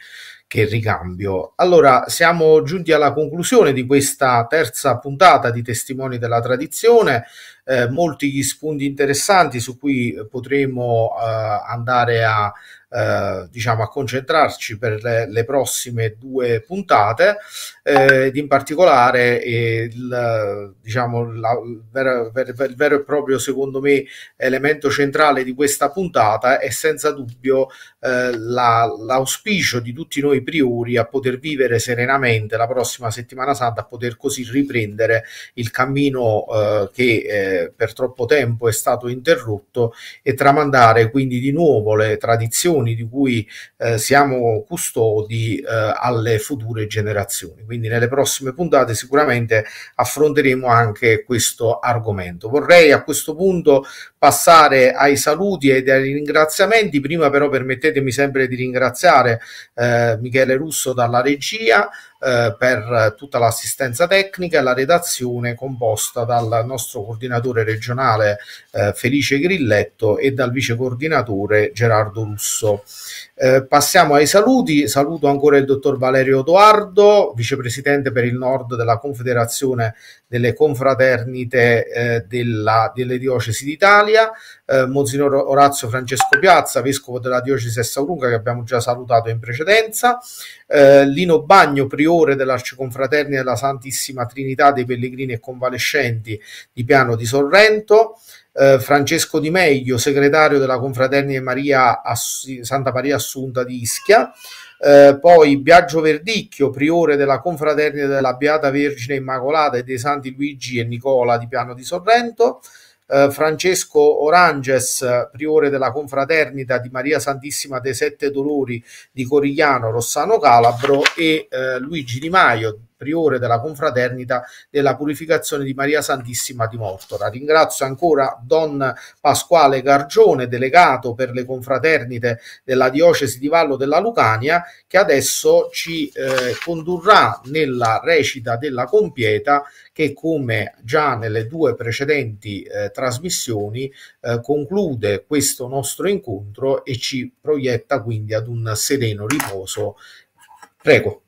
che ricambio. Allora, siamo giunti alla conclusione di questa terza puntata di Testimoni della Tradizione. Eh, molti gli spunti interessanti su cui potremo eh, andare a eh, diciamo a concentrarci per le, le prossime due puntate eh, ed in particolare eh, il, diciamo, la, il, vero, il, vero, e proprio secondo me elemento centrale di questa puntata è senza dubbio eh, la, l'auspicio di tutti noi priori a poter vivere serenamente la prossima settimana santa a poter così riprendere il cammino eh, che per troppo tempo è stato interrotto e tramandare quindi di nuovo le tradizioni di cui eh, siamo custodi eh, alle future generazioni. Quindi nelle prossime puntate sicuramente affronteremo anche questo argomento. Vorrei a questo punto passare ai saluti e ai ringraziamenti, prima però permettetemi sempre di ringraziare eh, Michele Russo dalla regia, eh, per tutta l'assistenza tecnica e la redazione composta dal nostro coordinatore regionale eh, Felice Grilletto e dal vice coordinatore Gerardo Russo. Eh, passiamo ai saluti. Saluto ancora il dottor Valerio Doardo, vicepresidente per il nord della Confederazione delle Confraternite eh, della, delle Diocesi d'Italia, eh, Monsignor Orazio Francesco Piazza, vescovo della Diocesi Essaurunga, che abbiamo già salutato in precedenza, eh, Lino Bagno, priore dell'Arciconfraternita della Santissima Trinità dei Pellegrini e Convalescenti di Piano di Sorrento, eh, Francesco Di Meglio, segretario della Confraternita Maria Ass- Santa Maria Assunta di Ischia, eh, poi Biagio Verdicchio, priore della Confraternita della Beata Vergine Immacolata e dei Santi Luigi e Nicola di Piano di Sorrento, eh, Francesco Oranges, priore della Confraternita di Maria Santissima dei Sette Dolori di Corigliano, Rossano Calabro e eh, Luigi Di Maio, priore della confraternita della purificazione di Maria Santissima di Mortora. Ringrazio ancora Don Pasquale Gargione, delegato per le confraternite della diocesi di Vallo della Lucania, che adesso ci eh, condurrà nella recita della compieta che come già nelle due precedenti eh, trasmissioni eh, conclude questo nostro incontro e ci proietta quindi ad un sereno riposo. Prego.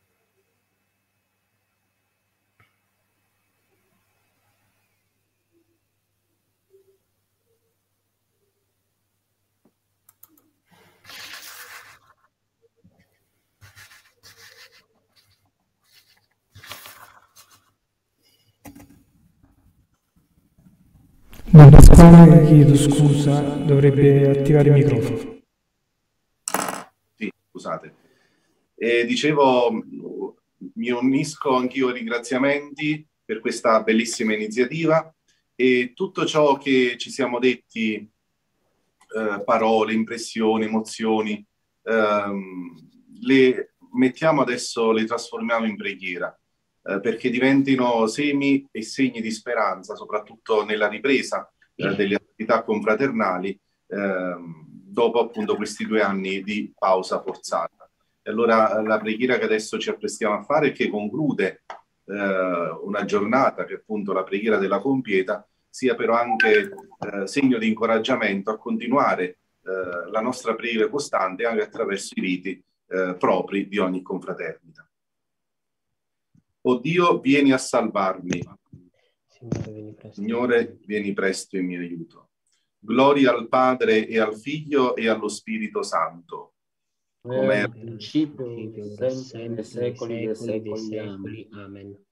Don Pasquale, chiedo scusa, dovrebbe attivare il microfono. Sì, scusate. Eh, dicevo, mi unisco anch'io ai ringraziamenti per questa bellissima iniziativa e tutto ciò che ci siamo detti, eh, parole, impressioni, emozioni, ehm, le mettiamo adesso, le trasformiamo in preghiera eh, perché diventino semi e segni di speranza, soprattutto nella ripresa eh, delle attività confraternali ehm, dopo appunto questi due anni di pausa forzata. E allora la preghiera che adesso ci apprestiamo a fare e che conclude eh, una giornata che è appunto la preghiera della compieta sia però anche eh, segno di incoraggiamento a continuare eh, la nostra preghiera costante anche attraverso i riti eh, propri di ogni confraternita. O Dio, vieni a salvarmi. Signore, vieni presto. Signore, vieni presto in mio aiuto. Gloria al Padre e al Figlio e allo Spirito Santo. Come al principio, sempre, nei secoli dei secoli. secoli. Amen.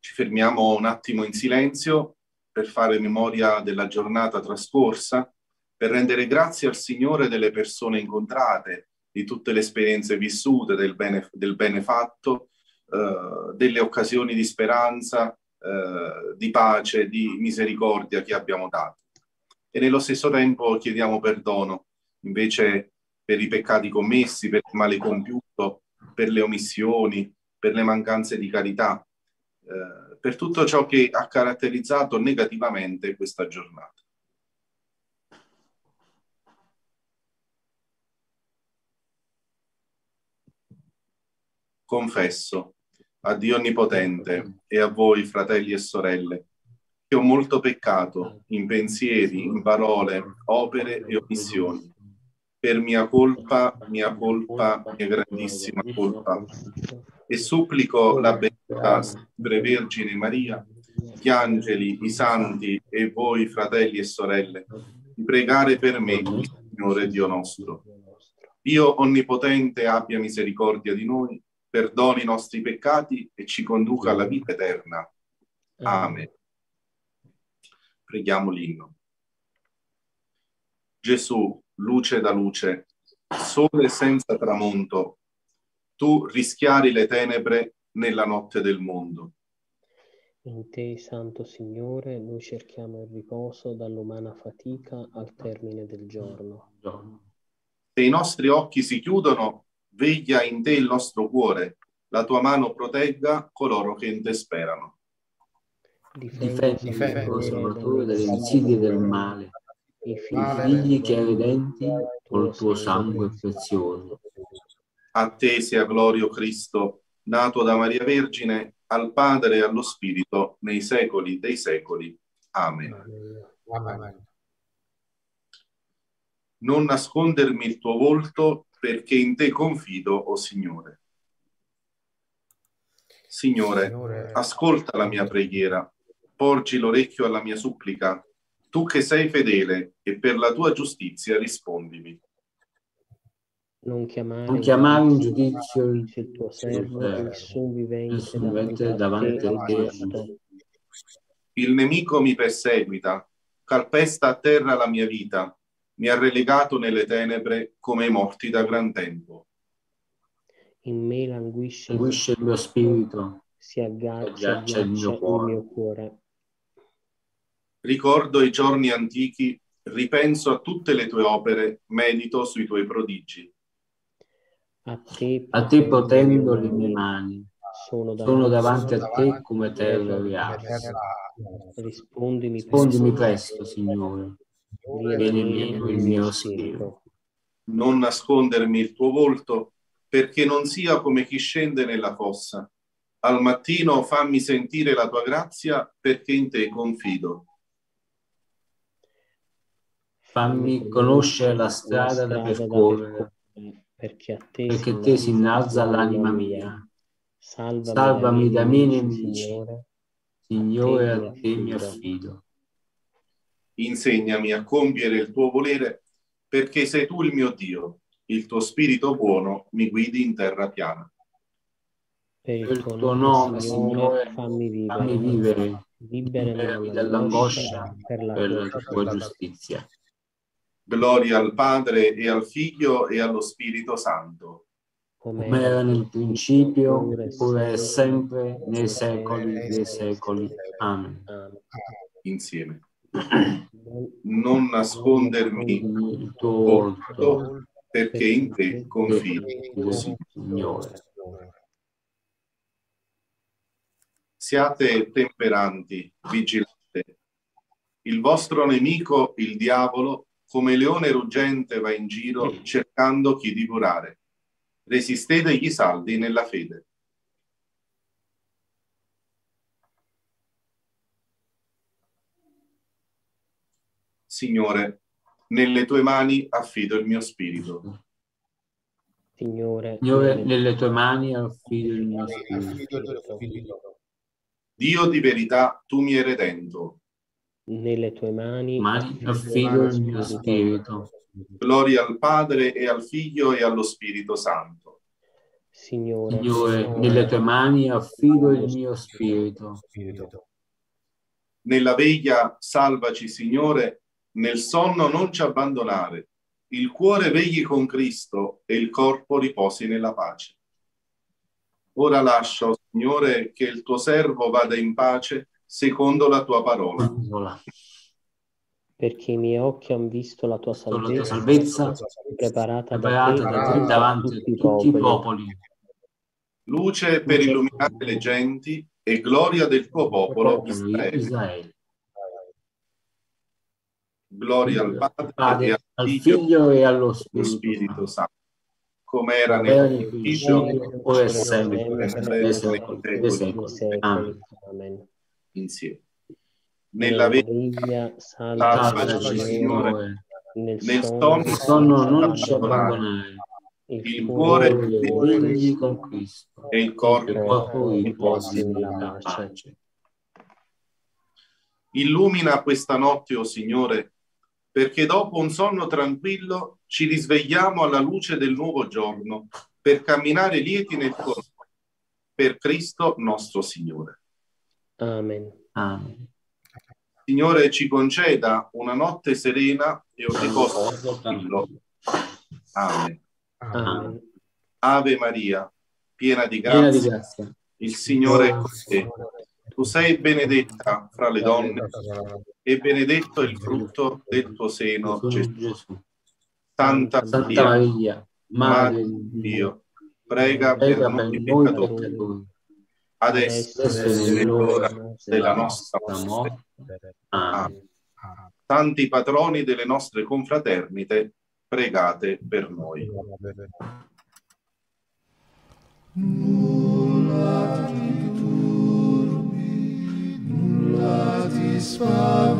Ci fermiamo un attimo in silenzio per fare memoria della giornata trascorsa, per rendere grazie al Signore delle persone incontrate, di tutte le esperienze vissute, del bene, del bene fatto eh, delle occasioni di speranza, eh, di pace, di misericordia che abbiamo dato. E nello stesso tempo chiediamo perdono invece per i peccati commessi, per il male compiuto, per le omissioni, per le mancanze di carità, eh, per tutto ciò che ha caratterizzato negativamente questa giornata. Confesso a Dio Onnipotente e a voi, fratelli e sorelle, che ho molto peccato in pensieri, in parole, opere e omissioni. Per mia colpa, mia colpa, mia grandissima colpa. E supplico la beata sempre Vergine Maria, gli angeli, i santi e voi, fratelli e sorelle, di pregare per me, Signore Dio nostro. Dio Onnipotente abbia misericordia di noi perdoni i nostri peccati e ci conduca alla vita eterna. Amen. Preghiamo l'inno. Gesù, luce da luce, sole senza tramonto, tu rischiari le tenebre nella notte del mondo. In te, Santo Signore, noi cerchiamo il riposo dall'umana fatica al termine del giorno. Se i nostri occhi si chiudono, veglia in te il nostro cuore, la tua mano protegga coloro che in te sperano. Difendi il consumatore dalle insidie del male, i figli che col tuo sangue prezioso. A te sia gloria, Cristo, nato da Maria Vergine, al Padre e allo Spirito, nei secoli dei secoli. Amen. Amen. Non nascondermi il tuo volto perché in te confido, o oh Signore. Signore, Signore, ascolta la mia preghiera, porgi l'orecchio alla mia supplica, tu che sei fedele e per la tua giustizia rispondimi. Non chiamare, non chiamare in giudizio il, il tuo servo, nessun vivente, nessun vivente davanti a te. Il nemico mi perseguita, calpesta a terra la mia vita, mi ha relegato nelle tenebre come i morti da gran tempo. In me languisce, languisce il mio spirito, si agghiaccia, il, mio cuore. il mio cuore. Ricordo i giorni antichi, ripenso a tutte le tue opere, medito sui tuoi prodigi. A te, a te potendo le mie mani, sono davanti, sono davanti a te come terra riarsa. Rispondimi, Rispondimi presto, Signore il mio spirito. Non nascondermi il tuo volto, perché non sia come chi scende nella fossa. Al mattino fammi sentire la tua grazia, perché in te confido. Fammi conoscere la strada da percorrere, perché a te, perché te si innalza l'anima mia. Salvami da miei nemici. Signore, a te mi affido insegnami a compiere il tuo volere, perché sei tu il mio Dio, il tuo spirito buono mi guidi in terra piana. Per il tuo, tuo nome, Signore, fammi vivere, fammi vivere liberami dall'angoscia per la, per la tua giustizia. Gloria al Padre e al Figlio e allo Spirito Santo. Come era nel principio, ora e sempre, nei secoli dei secoli. Amen. Insieme non nascondermi il tuo volto, perché in te confido, Signore. Siate temperanti, vigilante. Il vostro nemico, il diavolo, come leone ruggente va in giro cercando chi divorare. Resistete gli saldi nella fede. Signore, nelle tue mani affido il mio spirito. Signore, Signore nelle tue mani affido il mio spirito. Dio di verità, tu mi hai redento. Nelle tue mani, mani affido il mio spirito. Gloria al Padre e al Figlio e allo Spirito Santo. Signore, Signore nelle tue mani affido il mio spirito. Nella veglia salvaci, Signore, nel sonno non ci abbandonare, il cuore vegli con Cristo e il corpo riposi nella pace. Ora lascia, oh Signore, che il tuo servo vada in pace secondo la tua parola. Perché i miei occhi hanno visto la tua salvezza, la tua salvezza preparata, preparata da te davanti a tutti, tutti i popoli. Luce per illuminare le genti e gloria del tuo popolo Israele. Israele. Gloria al Padre, Padre e al Figlio, Figlio e allo Spirito, Spirito Santo, come era nel principio, ora e sempre, nei secoli. Amen. Insieme. Nella veglia, salvaci, Signore, nel nel sonno, sonno non ci abbandonare. il cuore Egli con Cristo e il corpo e poi riposi nella pace. Illumina questa notte, o oh Signore, perché dopo un sonno tranquillo ci risvegliamo alla luce del nuovo giorno per camminare lieti nel nome. Per Cristo nostro Signore. Amen. Amen. Signore, ci conceda una notte serena e un riposo tranquillo. Amen. Amen. Ave Maria, piena di Piena di grazia, grazia. il Signore è con te. Tu sei benedetta fra le donne e benedetto è il frutto del tuo seno, Gesù. Gesù. Santa Santa Maria, Maria, Madre di di Dio, prega per prega per noi peccatori, adesso e è nell'ora l'ora della nostra morte. morte. Amen. Santi patroni delle nostre confraternite, pregate per noi. Nunc Spaventi,